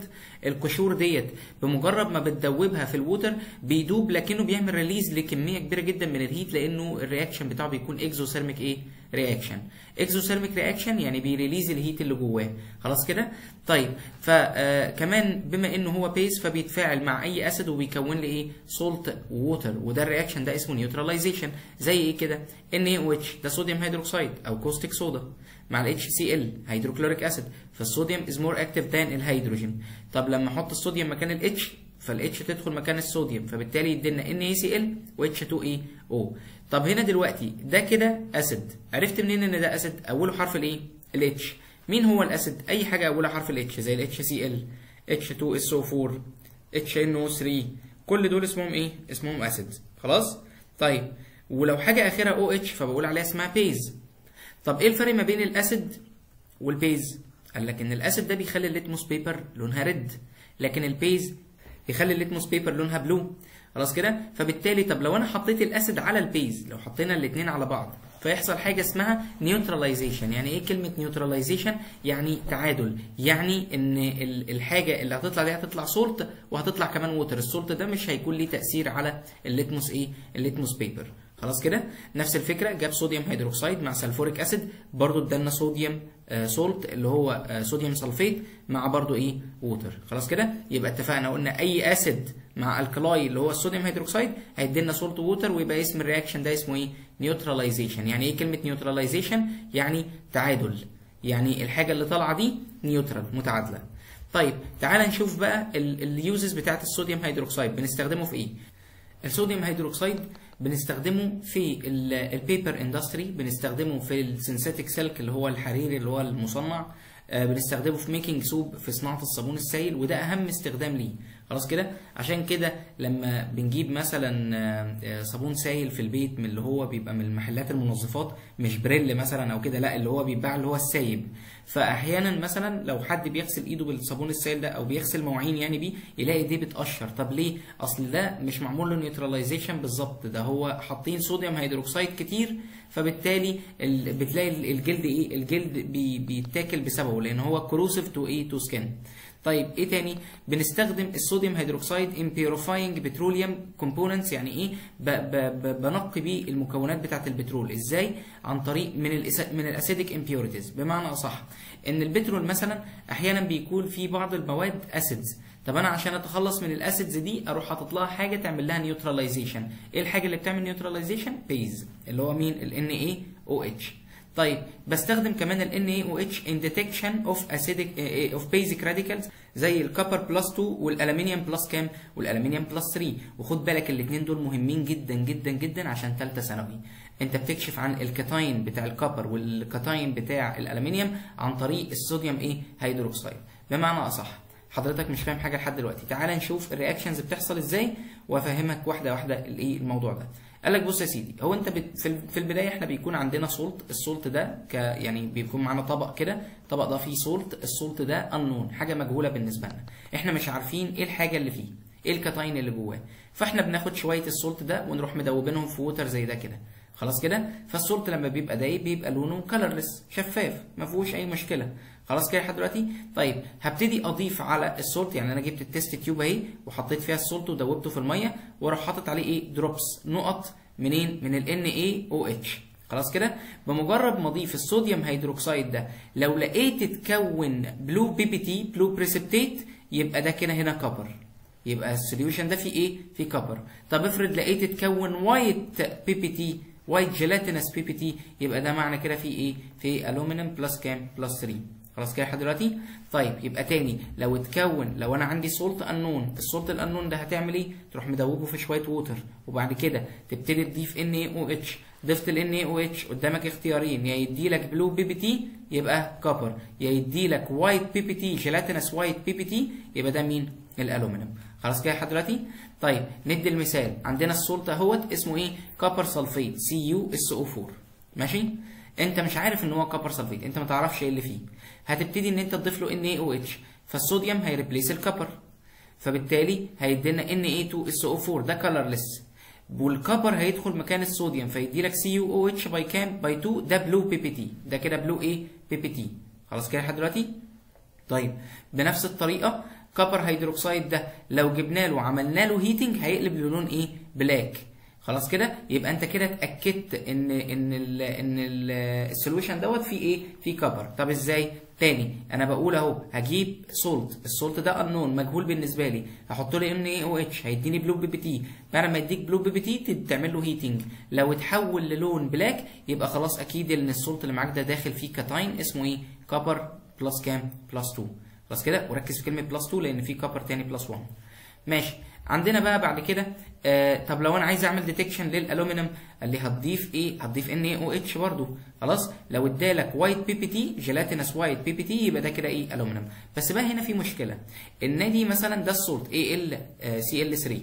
القشور ديت بمجرد ما بتدوبها في ال water بيدوب لكنه بيعمل release لكمية كبيرة جدا من ال heat لأنه ال reaction بتاعه بيكون exothermic إيه؟ reaction exothermic reaction يعني بي release ال heat اللي جواه. خلاص كده؟ طيب فكمان بما إنه هو base فبيتفاعل مع أي acid وبيكون لي إيه salt و water وده ال reaction ده اسمه neutralization زي إيه كده؟ NaOH ده sodium hydroxide أو caustic soda مع ال HCl hydrochloric acid فالصوديوم is more active than الهيدروجين طب لما أحط الصوديوم مكان ال H فال H تدخل مكان الصوديوم فبالتالي يدينا NaCl و H2O طب هنا دلوقتي ده كده acid عرفت منين إن ده acid أوله حرف الإيه؟ ال H. مين هو ال acid أي حاجة أولها حرف ال H زي ال HCl H2SO4 HNO3 كل دول اسمهم إيه؟ اسمهم acid خلاص؟ طيب ولو حاجة اخرها OH فبقول عليها اسمها base طب إيه الفرق ما بين ال acid وال base قال لك إن ال acid ده بيخلي ال litmus paper لونها red لكن ال base يخلي ال litmus paper لونها blue خلاص كده؟ فبالتالي طب لو أنا حطيت ال acid على ال base لو حطينا الاثنين على بعض فيحصل حاجة اسمها neutralization يعني إيه كلمة neutralization يعني تعادل. يعني إن الحاجة اللي هتطلع دي هتطلع salt وهتطلع كمان water ال salt ده مش هيكون ليه تأثير على ال litmus إيه؟ ال litmus paper خلاص كده؟ نفس الفكرة. جاب sodium hydroxide مع sulfuric acid برضو ادالنا صوديوم آه salt اللي هو آه sodium sulfate مع برضو إيه؟ water خلاص كده؟ يبقى اتفقنا قلنا أي acid مع alkali اللي هو ال sodium hydroxide هيدي لنا salt و water ويبقى اسم ال reaction ده اسمه إيه؟ neutralization يعني إيه كلمة neutralization يعني تعادل. يعني الحاجة اللي طالعة دي neutral متعادلة. طيب تعال نشوف بقى ال uses بتاعت ال sodium hydroxide بنستخدمه في إيه؟ ال sodium hydroxide بنستخدمه في ال paper industry بنستخدمه في ال synthetic silk اللي هو الحرير اللي هو المصنع آه بنستخدمه في making soap في صناعة الصابون السائل وده أهم استخدام ليه. خلاص كده؟ عشان كده لما بنجيب مثلا آه، آه، صابون سائل في البيت من اللي هو بيبقى من المحلات المنظفات مش بريل مثلا أو كده لا اللي هو بيتباع اللي هو السايب. فاحيانا مثلا لو حد بيغسل إيده بالصابون السائل ده أو بيغسل مواعين يعني بيه يلاقي ايديه بتقشر. طب ليه؟ أصل ده مش معمول له neutralization بالظبط ده هو حاطين sodium hydroxide كتير فبالتالي ال- بتلاقي الجلد إيه؟ الجلد بي بيتاكل بسببه لأن هو corrosive to إيه؟ to skin طيب إيه تاني؟ بنستخدم ال sodium hydroxide in purifying petroleum components يعني إيه؟ ب ب ب بنقي بيه المكونات بتاعة البترول. إزاي؟ عن طريق من ال ac- من ال acidic impurities بمعنى أصح إن البترول مثلا أحيانا بيكون فيه بعض المواد acids طب أنا عشان أتخلص من ال acids دي أروح حاطط لها حاجة تعمل لها neutralization إيه الحاجة اللي بتعمل neutralization base اللي هو مين؟ ال NaOH طيب بستخدم كمان ال NaOH in detection of acidic of basic radicals زي ال copper plus 2 وال aluminum plus كام؟ وال aluminum plus 3 وخد بالك الاثنين دول مهمين جدا جدا جدا عشان ثالثه ثانوي. انت بتكشف عن الكاتاين بتاع الكبر والكاتاين بتاع الالومنيوم عن طريق الصوديوم إيه هيدروكسيد بمعنى أصح حضرتك مش فاهم حاجة لحد دلوقتي. تعال نشوف ال reactions بتحصل إزاي وأفهمك واحدة واحدة الايه الموضوع ده. قال لك بص يا سيدي هو انت في ال- في البداية إحنا بيكون عندنا salt ال salt ده ك يعني بيكون معانا طبق كده الطبق ده فيه salt ال salt ده unknown حاجة مجهولة بالنسبة لنا. إحنا مش عارفين إيه الحاجة اللي فيه إيه الكاتاين اللي جواه. فاحنا بناخد شوية ال salt ده ونروح مدوبينهم في water زي ده كده. خلاص كده؟ فال salt لما بيبقى دايب بيبقى لونه colorless شفاف ما فيهوش أي مشكلة. خلاص كده لحد دلوقتي؟ طيب هبتدي أضيف على ال salt يعني أنا جبت ال test tube أهي وحطيت فيها ال salt ودوبته في المية وأروح حاطط عليه إيه؟ drops نقط منين؟ من ال NaOH خلاص كده؟ بمجرد ما أضيف ال sodium hydroxide ده لو لقيت اتكون blue ppt blue precipitate يبقى ده كده هنا copper يبقى ال solution ده فيه إيه؟ فيه copper طب افرض لقيت اتكون وايت بي بي تي وايت جيلاتينس بي بي تي يبقى ده معنى كده فيه إيه؟ فيه aluminum plus كام plus 3 خلاص كده لحد دلوقتي؟ طيب يبقى تاني لو اتكون لو أنا عندي salt unknown ال salt ال unknown ده هتعمل إيه؟ تروح مدوبه في شوية water وبعد كده تبتدي تضيف ان اي أو اتش ضفت ال ان أو اتش قدامك اختيارين يا يدي لك blue ppt يبقى copper يا يدي لك وايت بي بي تي جيلاتينس وايت بي بي تي يبقى ده مين؟ ال aluminum. خلاص كده لحد دلوقتي؟ طيب ندي المثال. عندنا ال salt أهوت اسمه إيه؟ كوبر سلفيت سي يو اس أو 4 ماشي؟ أنت مش عارف إن هو copper sulfate أنت ما تعرفش إيه اللي فيه. هتبتدي إن أنت تضيف له H فال sodium هي replace ال copper. فبالتالي هيدينا ان اي 2 اس أو 4 ده كلرلس والكبر هيدخل مكان الصوديوم فيدي لك اتش باي كام باي 2 ده بلو بي بي تي ده كده بلو إيه بي بي تي خلاص كده لحد دلوقتي؟ طيب بنفس الطريقة copper hydroxide ده لو جبنا له وعملنا له heating هيقلب للون إيه؟ black خلاص كده؟ يبقى أنت كده اتأكدت ان إن ال إن ال ال solution دوت فيه إيه؟ فيه copper طب إزاي؟ تاني أنا بقول أهو هجيب salt ال salt ده unknown مجهول بالنسبة لي. هحط له ان اي أو اتش هيديني بلو بي بي تي بعد ما يديك بلو بي بي تي تعمل له heating لو اتحول للون black يبقى خلاص أكيد إن ال salt اللي معاك ده داخل فيه كاتاين اسمه إيه؟ copper plus كام plus 2 خلاص كده؟ وركز في كلمة plus 2 لأن في copper تاني plus 1 ماشي. عندنا بقى بعد كده آه طب لو أنا عايز أعمل detection لل aluminum قال لي هتضيف إيه؟ هتضيف إن اي أو اتش برضه. خلاص؟ لو ادالك وايت بي بي تي جيلاتينس وايت بي بي تي يبقى ده كده إيه؟ aluminum بس بقى هنا في مشكلة. ان دي مثلا ده ال salt AlCl3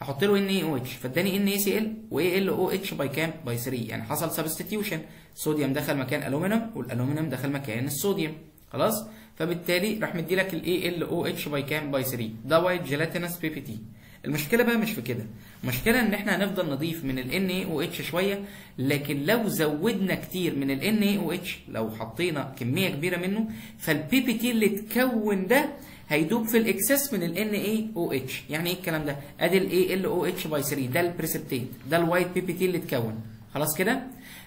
هحط له إن اي أو اتش فاداني إن اي سي ال واي ال أو اتش باي كام؟ باي 3 يعني حصل substitution sodium دخل مكان ال aluminum وال aluminum دخل مكان الصوديوم خلاص؟ فبالتالي راح مدي لك ال AlOH by كام؟ by 3 ده white gelatinous ppt المشكلة بقى مش في كده. المشكلة إن إحنا هنفضل نضيف من ال NaOH شوية لكن لو زودنا كتير من ال NaOH لو حطينا كمية كبيرة منه فال ppt اللي اتكون ده هيدوب في ال excess من ال NaOH يعني إيه الكلام ده؟ أدي ال AlOH by 3 ده ال precipitate ده ال white ppt اللي اتكون خلاص كده؟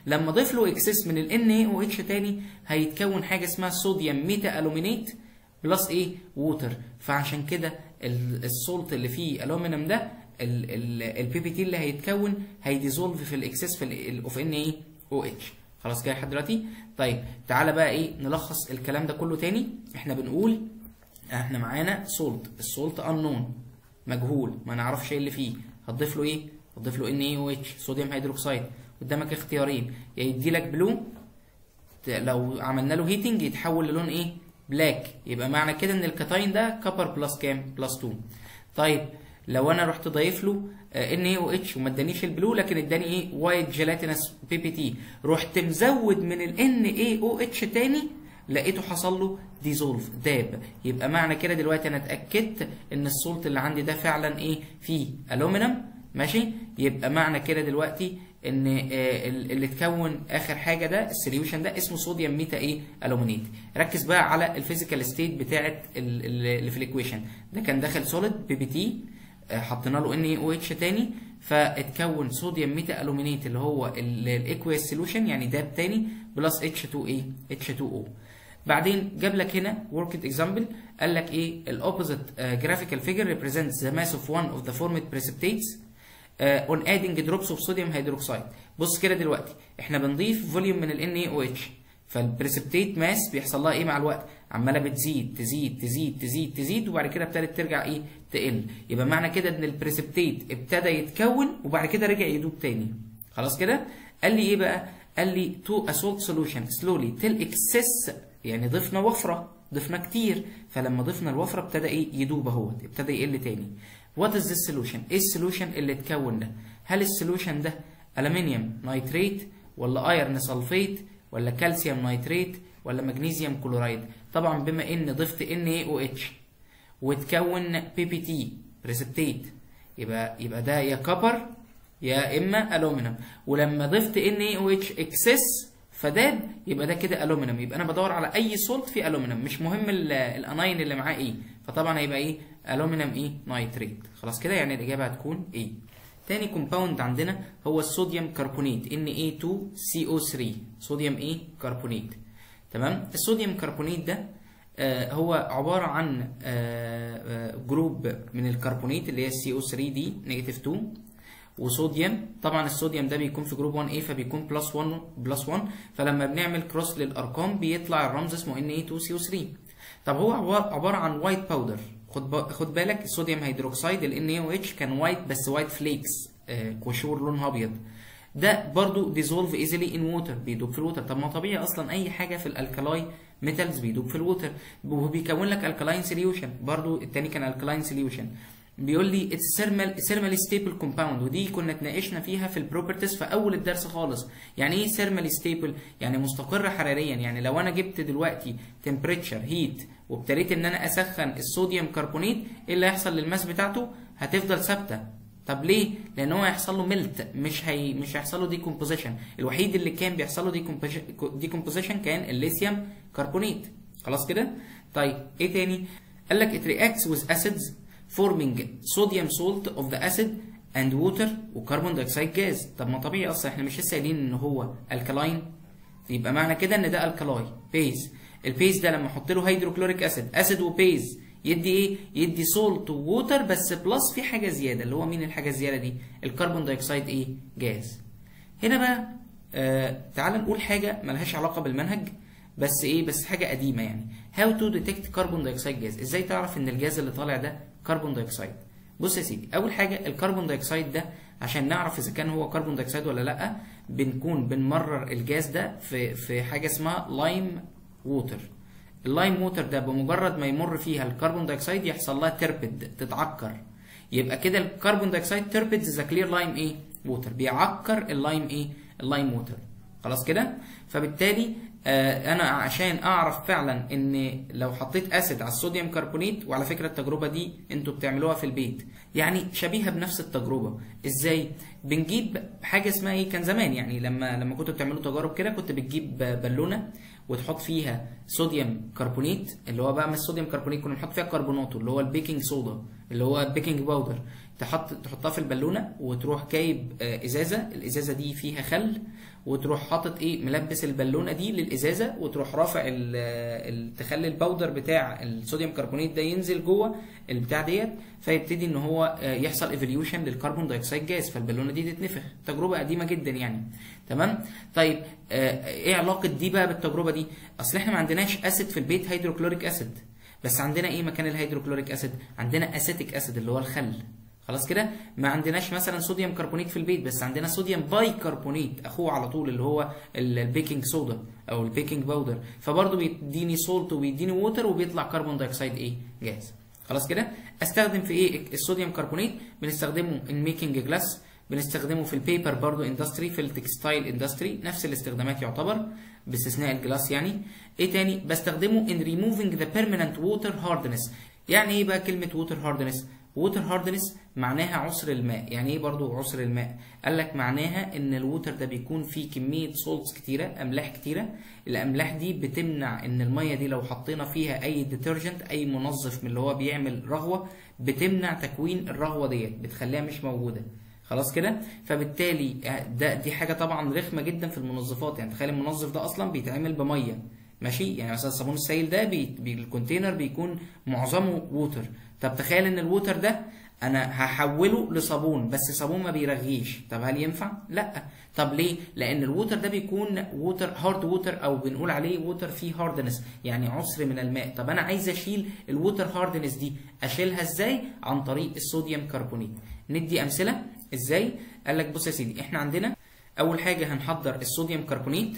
لما اضيف له excess من ال NaOH تاني هيتكون حاجة اسمها sodium meta aluminate plus إيه water فعشان كده ال salt اللي فيه الومنيوم ده ال ppt اللي هيتكون هي dissolve في ال excess في of NaOH خلاص كده لحد دلوقتي؟ طيب تعالى بقى إيه نلخص الكلام ده كله تاني. إحنا بنقول إحنا معانا salt ال salt unknown مجهول ما نعرفش إيه اللي فيه. هتضيف له إيه؟ هتضيف له NaOH sodium hydroxide قدامك اختيارين يا يدي لك blue لو عملنا له heating يتحول للون إيه؟ black يبقى معنى كده إن ال cation ده copper plus كام? plus 2 طيب لو أنا رحت ضايف له إن اي أو اتش وما ادانيش ال blue لكن اداني إيه؟ white gelatinous ppt رحت مزود من الان اي أو اتش تاني لقيته حصل له dissolve داب. يبقى معنى كده دلوقتي أنا اتأكدت إن ال salt اللي عندي ده فعلا إيه؟ فيه الومنيوم ماشي؟ يبقى معنى كده دلوقتي إن اللي اتكون آخر حاجة ده ال solution ده اسمه sodium meta إيه aluminate ركز بقى على ال physical state بتاعه اللي في ال equation. ده كان داخل solid ppt حطينا له ان اي أو اتش تاني فاتكون sodium meta aluminate اللي هو ال aqueous solution يعني داب تاني plus H2 إيه H2O بعدين جاب لك هنا worked example قال لك إيه The opposite graphical figure represents the mass of one of the formed precipitates. On adding drops of sodium hydroxide. بص كده دلوقتي إحنا بنضيف volume من ال NaOH فال precipitate mass بيحصل لها إيه مع الوقت؟ عمالة بتزيد تزيد تزيد تزيد تزيد وبعد كده ابتدت ترجع إيه؟ تقل. يبقى معنى كده إن ال precipitate ابتدى يتكون وبعد كده رجع يدوب تاني. خلاص كده؟ قال لي إيه بقى؟ قال لي a salt solution. Slowly. Till excess. يعني ضفنا وفرة. ضفنا كتير. فلما ضفنا الوفرة ابتدى إيه؟ يدوب أهوه. ابتدى يقل تاني. what is the solution إيه ال solution اللي اتكون ده. هل ال solution ده aluminium nitrate ولا iron sulfate ولا calcium nitrate ولا magnesium chloride طبعا بما إن ضفت ان اي أو اتش وتكون بي بي تي بريسبتيت يبقى يبقى ده يا copper يا إما الومنيوم ولما ضفت NaOH excess فداب يبقى ده كده الومنيوم يبقى أنا بدور على أي salt فيه الومنيوم مش مهم ال anion اللي معاه إيه. فطبعا هيبقى إيه؟ الومنيوم إيه nitrate. خلاص كده يعني الإجابة هتكون إيه تاني compound عندنا هو ال sodium carbonate Na2CO3 sodium إيه كربونيت تمام؟ ال sodium carbonate ده آه هو عبارة عن آه آه group من الكربونيت اللي هي CO3 دي negative 2 وصوديوم طبعا الصوديوم ده بيكون في group 1A فبيكون plus 1 plus 1 فلما بنعمل cross للأرقام بيطلع الرمز اسمه Na2CO3 طب هو عبارة عن white powder خد خد بالك ال sodium hydroxide ال NaOH كان white بس white flakes قشور لونها أبيض. ده برضو dissolve easily in water بيدوب في ال water طب ما طبيعي أصلا أي حاجة في ال alkali metals بيدوب في ال water وبيكون لك alkaline solution برضو التاني كان alkaline solution بيقول لي it's thermal thermally stable compound ودي كنا اتناقشنا فيها في ال properties في أول الدرس خالص. يعني إيه thermally stable يعني مستقر حراريا. يعني لو أنا جبت دلوقتي temperature heat وابتديت إن أنا أسخن ال sodium carbonate إيه اللي هيحصل لل mass بتاعته؟ هتفضل ثابتة. طب ليه؟ لأن هو هيحصل له melt مش هي مش هيحصل له decomposition الوحيد اللي كان بيحصل له decomposition كان ال lithium carbonate خلاص كده؟ طيب إيه تاني؟ قال لك it reacts with acids forming sodium salt of the acid and water و carbon dioxide gas طب ما طبيعي أصلا إحنا مش لسه قايلين إن هو alkaline يبقى معنى كده إن ده alkali base ال base ده لما أحط له hydrochloric acid acid و base يدي إيه؟ يدي salt و water بس plus في حاجة زيادة اللي هو مين الحاجة الزيادة دي؟ ال carbon dioxide إيه؟ جاز هنا بقى آه تعال نقول حاجة ملهاش علاقة بالمنهج بس إيه؟ بس حاجة قديمة يعني. how to detect carbon dioxide gas إزاي تعرف إن الجاز اللي طالع ده carbon dioxide بص يا سيدي أول حاجة ال carbon dioxide ده عشان نعرف إذا كان هو carbon dioxide ولا لأ بنكون بنمرر الجاز ده في في حاجة اسمها lime water ال lime water ده بمجرد ما يمر فيها ال carbon dioxide يحصل لها turbid تتعكر. يبقى كده ال carbon dioxide turbid the clear lime إيه؟ water بيعكر ال lime إيه؟ ال lime water خلاص كده؟ فبالتالي أنا عشان أعرف فعلا إن لو حطيت acid على ال sodium carbonate وعلى فكرة التجربة دي أنتوا بتعملوها في البيت يعني شبيهة بنفس التجربة. إزاي؟ بنجيب حاجة اسمها إيه؟ كان زمان يعني لما لما كنتوا بتعملوا تجارب كده كنت بتجيب بالونة وتحط فيها sodium carbonate اللي هو بقى مش sodium carbonate كنا بنحط فيها كربوناتو اللي هو ال baking soda. اللي هو ال baking powder تحط تحطها في البالونة وتروح جايب إزازة. الإزازة دي فيها خل. وتروح حاطط إيه ملبس البالونة دي للإزازة. وتروح رافع تخلي ال powder بتاع ال sodium carbonate ده ينزل جوه البتاع ديت. فيبتدي إن هو يحصل evolution لل carbon dioxide gas فالبالونة دي تتنفخ. تجربة قديمة جدا يعني. تمام؟ طيب آه إيه علاقة دي بقى بالتجربة دي؟ أصل إحنا ما عندناش acid في البيت hydrochloric acid بس عندنا إيه مكان ال hydrochloric acid؟ عندنا acetic acid اللي هو الخل. خلاص كده؟ ما عندناش مثلا sodium carbonate في البيت بس عندنا sodium bicarbonate أخوه على طول اللي هو ال baking soda أو ال baking powder فبرضه بيديني salt وبيديني water وبيطلع carbon dioxide إيه؟ جاز. خلاص كده؟ أستخدم في إيه؟ ال sodium carbonate. بنستخدمه in making glass بنستخدمه في ال paper برضو industry في ال textile industry نفس الاستخدامات يعتبر باستثناء ال glass يعني. إيه تاني؟ بستخدمه in removing the permanent water hardness. يعني إيه بقى كلمة water hardness water hardness معناها عسر الماء. يعني إيه برضو عسر الماء؟ قال لك معناها إن ال water ده بيكون فيه كمية salts كتيرة أملاح كتيرة. الأملاح دي بتمنع إن المية دي لو حطينا فيها أي detergent أي منظف من اللي هو بيعمل رغوة بتمنع تكوين الرغوة ديت بتخليها مش موجودة. خلاص كده؟ فبالتالي ده دي حاجة طبعا رخمة جدا في المنظفات. يعني تخيل المنظف ده أصلا بيتعمل بمية. ماشي؟ يعني مثلا صابون السائل ده بي... بي... ال container بيكون معظمه water طب تخيل إن ال water ده أنا هحوله لصابون بس صابون ما بيرغيش. طب هل ينفع؟ لأ. طب ليه؟ لأن ال water ده بيكون water hard water أو بنقول عليه water فيه hardness يعني عسر من الماء. طب أنا عايز أشيل ال water hardness دي أشيلها إزاي؟ عن طريق ال sodium carbonate. ندي أمثلة. إزاي؟ قال لك بص يا سيدي إحنا عندنا أول حاجة هنحضر ال sodium carbonate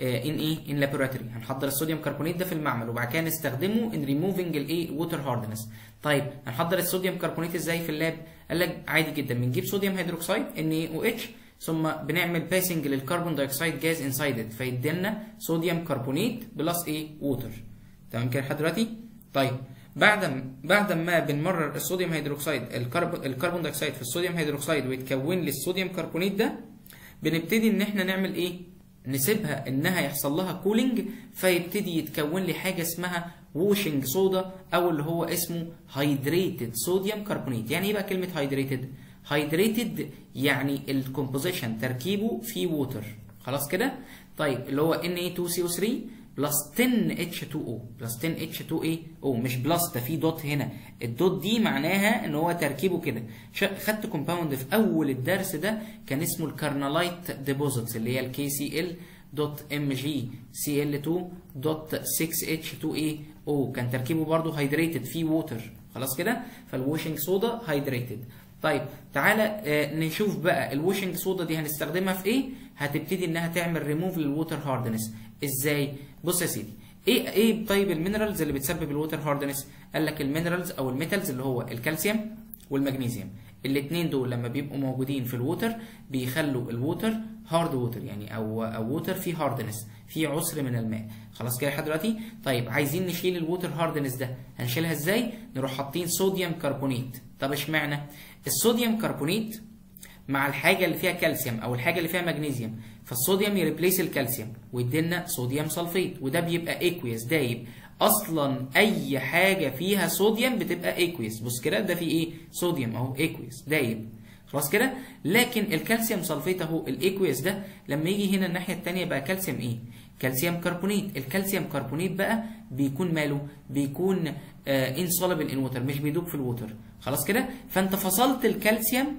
in إيه in laboratory هنحضر ال sodium carbonate ده في المعمل وبعد كده نستخدمه ان ريموفنج الايه ووتر هاردنس طيب هنحضر ال sodium carbonate إزاي في ال lab؟ قال لك عادي جدا بنجيب sodium hydroxide NaOH ثم بنعمل passing لل carbon dioxide gas inside it فيدينا sodium carbonate plus إيه water تمام كده لحد دلوقتي؟ طيب. بعد بعد ما بنمرر ال sodium hydroxide ال carb... ال carbon dioxide في ال sodium hydroxide ويتكون لي ال sodium carbonate ده بنبتدي إن إحنا نعمل إيه؟ نسيبها إنها يحصل لها cooling فيبتدي يتكون لي حاجة اسمها washing soda أو اللي هو اسمه hydrated sodium carbonate يعني إيه بقى كلمة hydrated hydrated يعني ال composition تركيبه فيه water خلاص كده؟ طيب اللي هو Na2CO3 plus 10 H2O plus 10 H2O مش plus ده في dot هنا. ال dot دي معناها إن هو تركيبه كده. خدت compound في أول الدرس ده كان اسمه ال carnallite deposits اللي هي الكي سي ال دوت ام جي سي ال 2 دوت 6 اتش 2 اي أو كان تركيبه برضه hydrated فيه water خلاص كده؟ فال washing soda hydrated طيب تعالى آه نشوف بقى ال washing soda دي هنستخدمها في إيه؟ هتبتدي إنها تعمل ريموف للووتر هاردنس إزاي؟ بص يا سيدي إيه إيه طيب ال minerals اللي بتسبب ال water hardness قال لك ال minerals أو ال metals اللي هو الكالسيوم والمغنيسيوم. الاثنين دول لما بيبقوا موجودين في ال water بيخلوا ال water hard water يعني أو أو water فيه hardness فيه عسر من الماء. خلاص كده لحد دلوقتي؟ طيب عايزين نشيل ال water hardness ده هنشيلها إزاي؟ نروح حاطين sodium carbonate طب إشمعنى؟ ال sodium carbonate مع الحاجة اللي فيها كالسيوم أو الحاجة اللي فيها مغنيسيوم فالصوديوم ي replace الكالسيوم ويدينا sodium sulfate وده بيبقى aqueous دايب أصلا أي حاجة فيها صوديوم بتبقى aqueous بص كده ده فيه إيه؟ صوديوم أهو aqueous دايب خلاص كده؟ لكن ال calcium sulfate أهو ال aqueous ده لما يجي هنا الناحية الثانية بقى كالسيوم إيه؟ calcium carbonate. ال calcium carbonate بقى بيكون ماله؟ بيكون insoluble in water مش بيدوب في ال water خلاص كده؟ فأنت فصلت الكالسيوم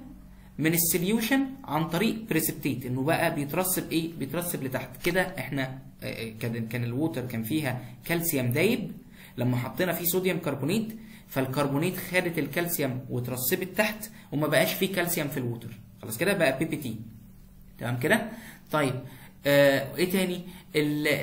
من ال solution عن طريق precipitate إنه بقى بيترسب إيه؟ بيترسب لتحت. كده إحنا كان كان ال water كان فيها كالسيوم دايب. لما حطينا فيه sodium carbonate فال carbonate خدت الكالسيوم وترسبت تحت وما بقاش فيه كالسيوم في ال water. خلاص كده بقى ppt تمام كده؟ طيب آه إيه تاني؟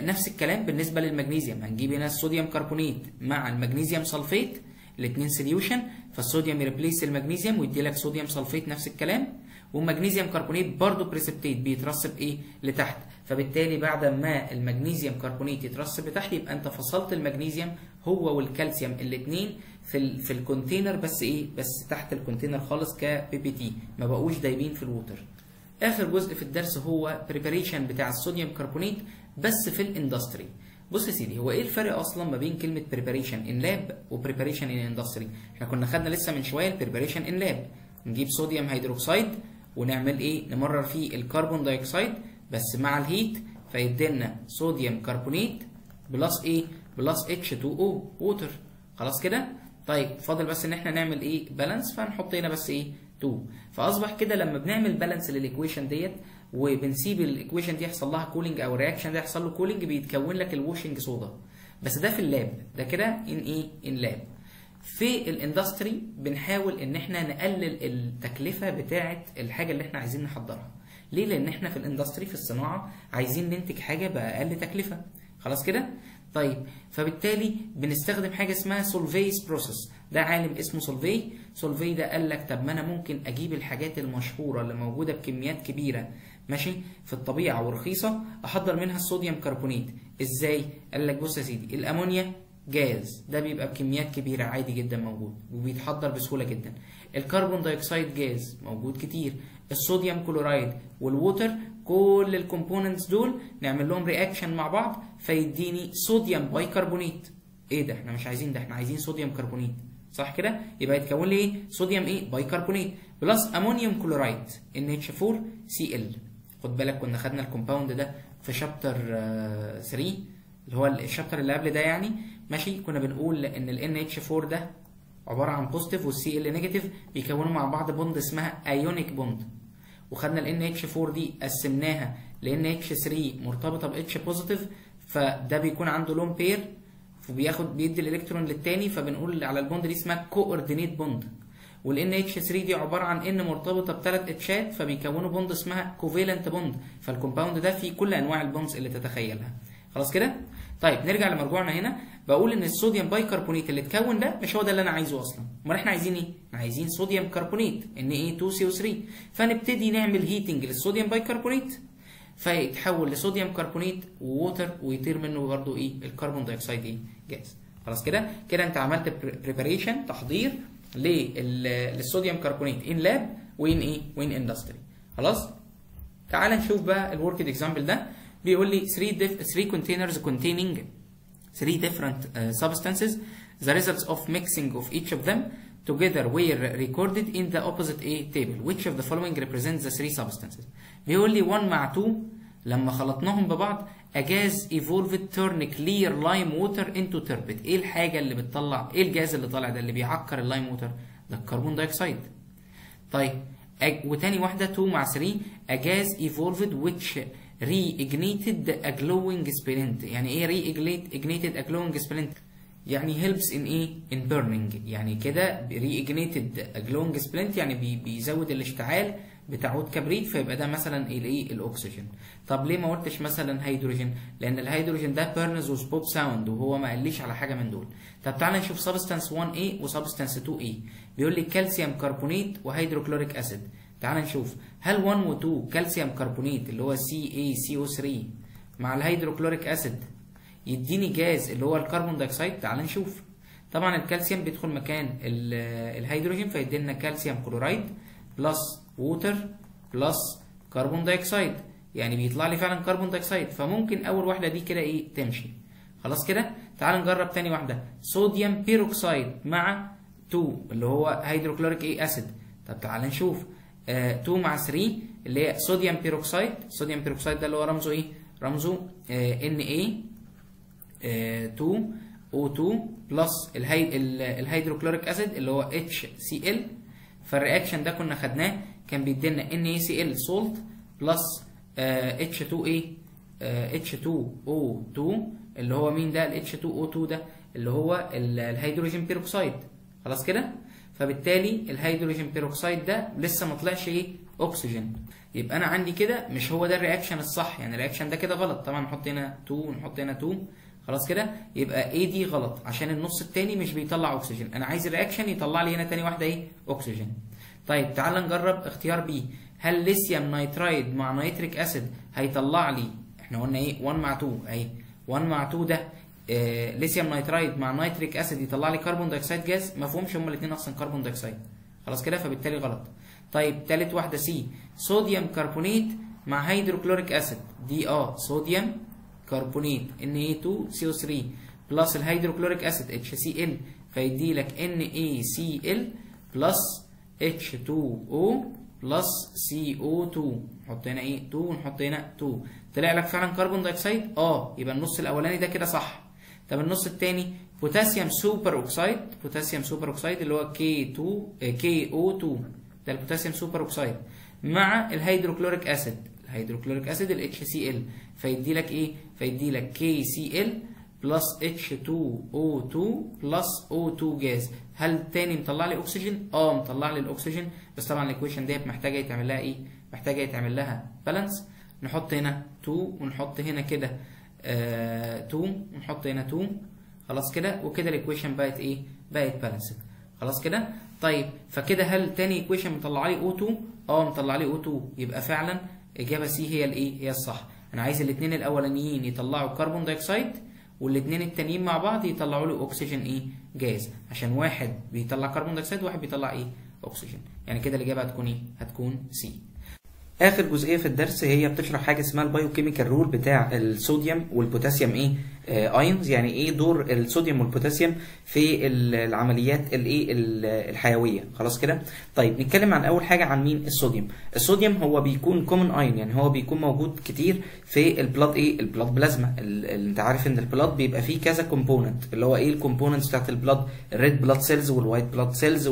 نفس الكلام بالنسبة للمغنيسيوم. هنجيب هنا ال sodium carbonate مع ال magnesium sulfate. الاثنين solution فالصوديوم ي replace المغنيسيوم ويدي لك sodium sulfate نفس الكلام وال magnesium carbonate برضه precipitate بيترسب إيه؟ لتحت. فبالتالي بعد ما ال magnesium carbonate يترسب لتحت يبقى أنت فصلت المغنيسيوم هو والكالسيوم الاثنين في ال في ال container بس إيه؟ بس تحت ال container خالص ك ppt ما بقوش دايبين في ال water آخر جزء في الدرس هو preparation بتاع ال sodium carbonate بس في ال industry بص يا سيدي هو إيه الفرق أصلا ما بين كلمة preparation in lab و preparation in industry إحنا كنا خدنا لسه من شوية ال preparation in lab نجيب sodium hydroxide ونعمل إيه؟ نمرر فيه ال carbon dioxide بس مع ال heat فيدينا sodium carbonate plus إيه؟ plus H2O water خلاص كده؟ طيب فاضل بس إن إحنا نعمل إيه؟ balance فهنحط هنا بس إيه؟ 2 فأصبح كده لما بنعمل balance لل equation ديت وبنسيب ال equation دي يحصل لها cooling أو ال reaction ده يحصل له cooling بيتكون لك ال washing soda. بس ده في ال lab. ده كده in إيه in lab في ال industry بنحاول إن إحنا نقلل التكلفة بتاعه الحاجة اللي إحنا عايزين نحضرها. ليه؟ لأن إحنا في ال industry في الصناعة عايزين ننتج حاجة بأقل تكلفة. خلاص كده؟ طيب. فبالتالي بنستخدم حاجة اسمها Solvay's process ده عالم اسمه Solvay Solvay ده قال لك طب ما أنا ممكن أجيب الحاجات المشهورة اللي موجودة بكميات كبيرة ماشي؟ في الطبيعة ورخيصه أحضر منها ال sodium carbonate. إزاي؟ قال لك بص يا سيدي ال ammonia gas ده بيبقى بكميات كبيرة عادي جدا موجود وبيتحضر بسهولة جدا. ال carbon dioxide gas موجود كتير. ال sodium chloride وال water كل ال components دول نعمل لهم reaction مع بعض فيديني sodium bicarbonate إيه ده؟ إحنا مش عايزين ده إحنا عايزين sodium carbonate. صح كده؟ يبقى يتكون لي إيه؟ صوديوم إيه؟ bicarbonate plus ammonium chloride NH4Cl خد بالك كنا خدنا ال compound ده في chapter 3 اللي هو ال chapter اللي قبل ده يعني. ماشي؟ كنا بنقول إن ال NH4 ده عبارة عن positive وال Cl negative بيكونوا مع بعض bond اسمها ionic bond وخدنا ال NH4 دي قسمناها ل NH3 مرتبطة ب H positive فده بيكون عنده lone pair وبياخد بيدي الإلكترون للتاني فبنقول على ال bond دي اسمها coordinate bond وال NH3 دي عبارة عن N مرتبطة بثلاث H ات فبيكونوا bond اسمها covalent bond فال compound ده فيه كل أنواع ال bonds اللي تتخيلها. خلاص كده؟ طيب نرجع لمرجوعنا هنا. بقول إن ال sodium bicarbonate اللي اتكون ده مش هو ده اللي أنا عايزه أصلا. أمال إحنا عايزين إيه؟ عايزين sodium carbonate Na2CO3 فنبتدي نعمل heating لل sodium bicarbonate فيتحول ل sodium carbonate و water ويطير منه برضه إيه؟ ال carbon dioxide إيه؟ جاز خلاص كده؟ كده أنت عملت preparation تحضير. لل sodium carbonate in lab و in إيه و in industry خلاص تعال نشوف بقى ال worked example ده بيقول لي 3 3 containers containing 3 different uh, substances the results of mixing of each of them together were recorded in the opposite A table which of the following represents the three substances بيقول لي 1 مع 2 لما خلطناهم ببعض a gas evolved turn clear lime water into turbid إيه الحاجة اللي بتطلع إيه الجاز اللي طالع ده اللي بيعكر اللايم ووتر ده الكربون دايوكسيد طيب وتاني واحدة 2 مع 3 a gas evolved which reignited a glowing splint يعني إيه reignited a glowing splint يعني helps in إيه in burning يعني كده reignited a glowing splint يعني بي بيزود الاشتعال بتاع عود كبريت فيبقى ده مثلا الايه الأكسجين. طب ليه ما قلتش مثلا هيدروجين لأن الهيدروجين ده burns with pop sound وهو ما قاليش على حاجة من دول. طب تعالى نشوف substance 1A و substance 2A بيقول لي calcium carbonate و hydrochloric acid تعال نشوف. هل 1 و 2 calcium carbonate اللي هو CaCO3 مع ال hydrochloric acid يديني جاز اللي هو ال carbon dioxide تعال نشوف. طبعا ال calcium بيدخل مكان الهيدروجين فيدي لنا calcium chloride plus و water plus carbon dioxide يعني بيطلع لي فعلا carbon dioxide فممكن أول واحدة دي كده إيه تمشي. خلاص كده؟ تعال نجرب تاني واحدة. sodium peroxide مع 2 اللي هو hydrochloric إيه acid. طب تعال نشوف. 2 مع 3 اللي هي sodium peroxide sodium peroxide ده اللي هو رمزه إيه؟ رمزه Na2O2 plus الهي... ال hydrochloric acid اللي هو HCl فال reaction ده كنا خدناه كان بيدينا NaCl salt plus H2A H2O2 اللي هو مين ده؟ ال H2O2 ده اللي هو ال hydrogen peroxide خلاص كده؟ فبالتالي ال hydrogen peroxide ده لسه ما طلعش إيه؟ اكسجين يبقى أنا عندي كده مش هو ده ال reaction الصح. يعني ال reaction ده كده غلط. طبعا نحط هنا 2 ونحط هنا 2 خلاص كده؟ يبقى إيه دي غلط. عشان النص التاني مش بيطلع اكسجين أنا عايز ال reaction يطلع لي هنا تاني واحدة إيه؟ اكسجين طيب تعال نجرب اختيار B هل lithium nitride مع nitric acid هيطلع لي؟ إحنا قلنا إيه؟ 1 مع 2 أهي. 1 مع 2 ده آه lithium nitride مع nitric acid يطلع لي carbon dioxide gas ما فيهمش هما الاثنين أصلا carbon dioxide خلاص كده؟ فبالتالي غلط. طيب ثالث واحدة C sodium carbonate مع hydrochloric acid دي آه sodium carbonate Na2CO3 plus ال hydrochloric acid HCl فيدي لك NaCl plus H2O plus CO2 نحط هنا إيه؟ 2 ونحط هنا 2 طلع لك فعلا carbon dioxide آه يبقى النص الأولاني ده كده صح. طب النص الثاني potassium superoxide potassium superoxide اللي هو K2 KO2 ده ال potassium superoxide مع ال hydrochloric acid ال hydrochloric acid ال HCl فيدي لك إيه؟ فيدي لك KCl plus H2O2 plus O2 gas هل تاني مطلع لي اكسجين آه مطلع لي الاكسجين بس طبعا ال equation ديت محتاجة يتعمل لها إيه؟ محتاجة يتعمل لها balance نحط هنا 2 ونحط هنا كده 2 ونحط هنا 2 خلاص كده؟ وكده ال equation بقت إيه؟ بقت balanced خلاص كده؟ طيب فكده هل تاني equation مطلع لي O2 آه مطلع لي O2 يبقى فعلا إجابة C هي الإيه؟ هي الصح. أنا عايز الاثنين الأولانيين يطلعوا carbon dioxide والاثنين التانيين مع بعض يطلعوا لي اكسجين إيه؟ جاز. عشان واحد بيطلع carbon dioxide وواحد بيطلع إيه؟ اكسجين يعني كده الإجابة هتكون إيه؟ هتكون C آخر جزئية في الدرس هي بتشرح حاجة اسمها ال biochemical role بتاع الصوديوم والبوتاسيوم إيه؟ ions يعني إيه دور الصوديوم والبوتاسيوم في العمليات الايه الحيوية. خلاص كده؟ طيب نتكلم عن أول حاجة عن مين؟ الصوديوم. الصوديوم هو بيكون common ion يعني هو بيكون موجود كتير في ال blood إيه؟ ال blood plasma أنت عارف إن ال blood بيبقى فيه كذا component اللي هو إيه الكومبوننتس بتاعت البلاد الريد بلاد سيلز والوايت بلاد سيلز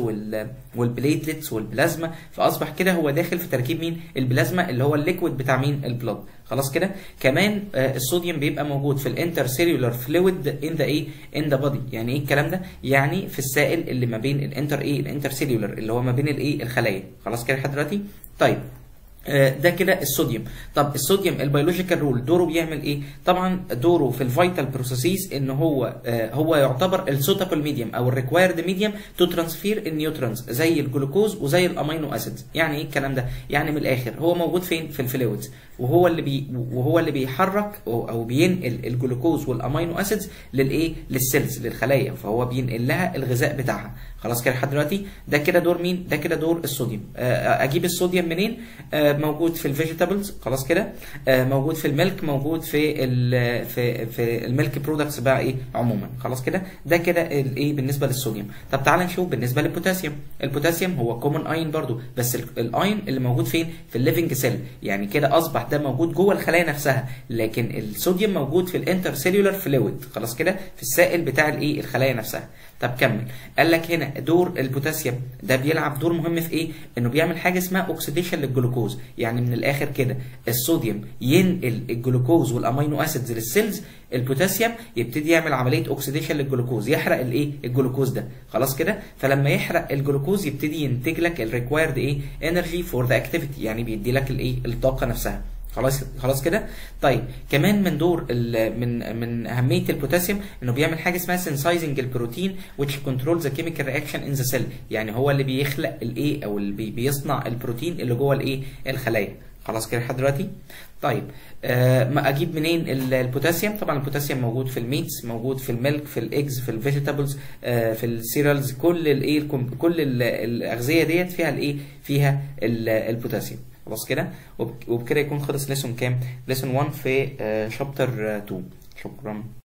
والبليتلتس والبلازما فأصبح كده هو داخل في تركيب مين؟ البلازما اللي هو ال liquid بتاع مين؟ ال blood خلاص كده؟ كمان آه الصوديوم بيبقى موجود في ال intercellular fluid in the إيه in the body يعني إيه الكلام ده؟ يعني في السائل اللي ما بين ال inter إيه ال intercellular اللي هو ما بين الايه الخلايا. خلاص كده لحد دلوقتي؟ طيب. ده كده الصوديوم. طب الصوديوم ال biological role دوره بيعمل إيه؟ طبعا دوره في ال vital processes إن هو هو يعتبر ال suitable medium أو ال required medium to transfer ال nutrients زي الجلوكوز وزي ال amino acids. يعني إيه الكلام ده؟ يعني من الآخر هو موجود فين؟ في ال fluids. وهو اللي بي وهو اللي بيحرك أو بينقل الجلوكوز وال amino acids للإيه؟ لل cells للخلايا. فهو بينقل لها الغذاء بتاعها. خلاص كده لحد دلوقتي. ده كده دور مين؟ ده كده دور الصوديوم. أجيب الصوديوم منين؟ موجود في ال vegetables. خلاص كده. موجود في ال milk موجود في في في ال milk products بقى إيه؟ عموما. خلاص كده. ده كده الايه بالنسبة للصوديوم. طب تعال نشوف بالنسبة للبوتاسيوم. البوتاسيوم هو common ion برضو بس الاين اللي موجود فين؟ في ال living cell. يعني كده أصبح ده موجود جوه الخلايا نفسها. لكن الصوديوم موجود في ال intercellular fluid. خلاص كده. في السائل بتاع الايه الخلايا نفسها. طب كمل. قال لك هنا دور البوتاسيوم. ده بيلعب دور مهم في إيه؟ إنه بيعمل حاجة اسمها oxidation للجلوكوز. يعني من الآخر كده الصوديوم ينقل الجلوكوز وال amino acids لل cells البوتاسيوم يبتدي يعمل عملية oxidation للجلوكوز. يحرق الإيه؟ الجلوكوز ده. خلاص كده؟ فلما يحرق الجلوكوز يبتدي ينتج لك ال required إيه؟ energy for the activity يعني بيدي لك الإيه؟ الطاقة نفسها. خلاص خلاص كده؟ طيب كمان من دور من من أهمية البوتاسيوم إنه بيعمل حاجة اسمها synthesizing البروتين which controls the chemical reaction in the cell. يعني هو اللي بيخلق الايه أو اللي بيصنع البروتين اللي جوه الايه الخلايا. خلاص كده لحد دلوقتي؟ طيب آه ما أجيب منين البوتاسيوم؟ طبعا البوتاسيوم موجود في ال meats موجود في ال milk في ال eggs في ال vegetables آه في ال cereals كل الايه كل الأغذية ديت فيها الايه فيها البوتاسيوم. خلاص كده. وبكده يكون خلص lesson كام؟ lesson 1 في chapter 2 شكرا.